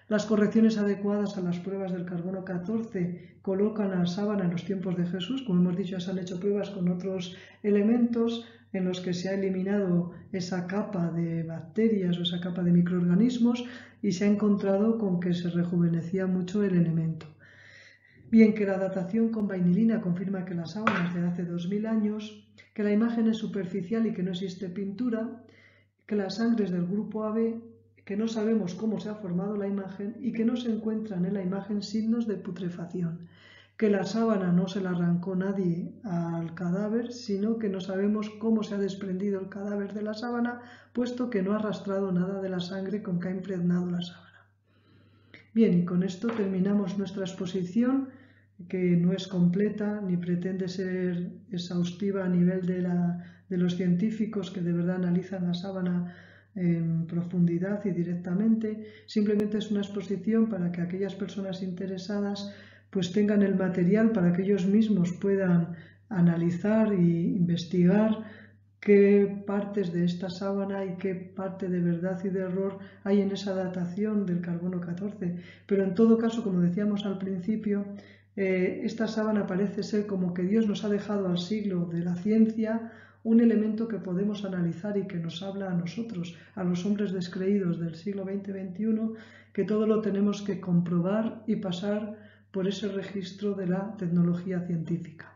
A: Las correcciones adecuadas a las pruebas del carbono 14 colocan a la sábana en los tiempos de Jesús. Como hemos dicho, se han hecho pruebas con otros elementos en los que se ha eliminado esa capa de bacterias o esa capa de microorganismos y se ha encontrado con que se rejuvenecía mucho el elemento. Bien, que la datación con vainilina confirma que la sábana es de hace 2000 años, que la imagen es superficial y que no existe pintura, que la sangre es del grupo AB que no sabemos cómo se ha formado la imagen y que no se encuentran en la imagen signos de putrefacción, que la sábana no se la arrancó nadie al cadáver, sino que no sabemos cómo se ha desprendido el cadáver de la sábana, puesto que no ha arrastrado nada de la sangre con que ha impregnado la sábana. Bien, y con esto terminamos nuestra exposición, que no es completa ni pretende ser exhaustiva a nivel de, de los científicos que de verdad analizan la sábana en profundidad y directamente, simplemente es una exposición para que aquellas personas interesadas pues tengan el material para que ellos mismos puedan analizar e investigar qué partes de esta sábana y qué parte de verdad y de error hay en esa datación del carbono 14. Pero en todo caso, como decíamos al principio, eh, esta sábana parece ser como que Dios nos ha dejado al siglo de la ciencia un elemento que podemos analizar y que nos habla a nosotros, a los hombres descreídos del siglo XX-XXI, que todo lo tenemos que comprobar y pasar por ese registro de la tecnología científica.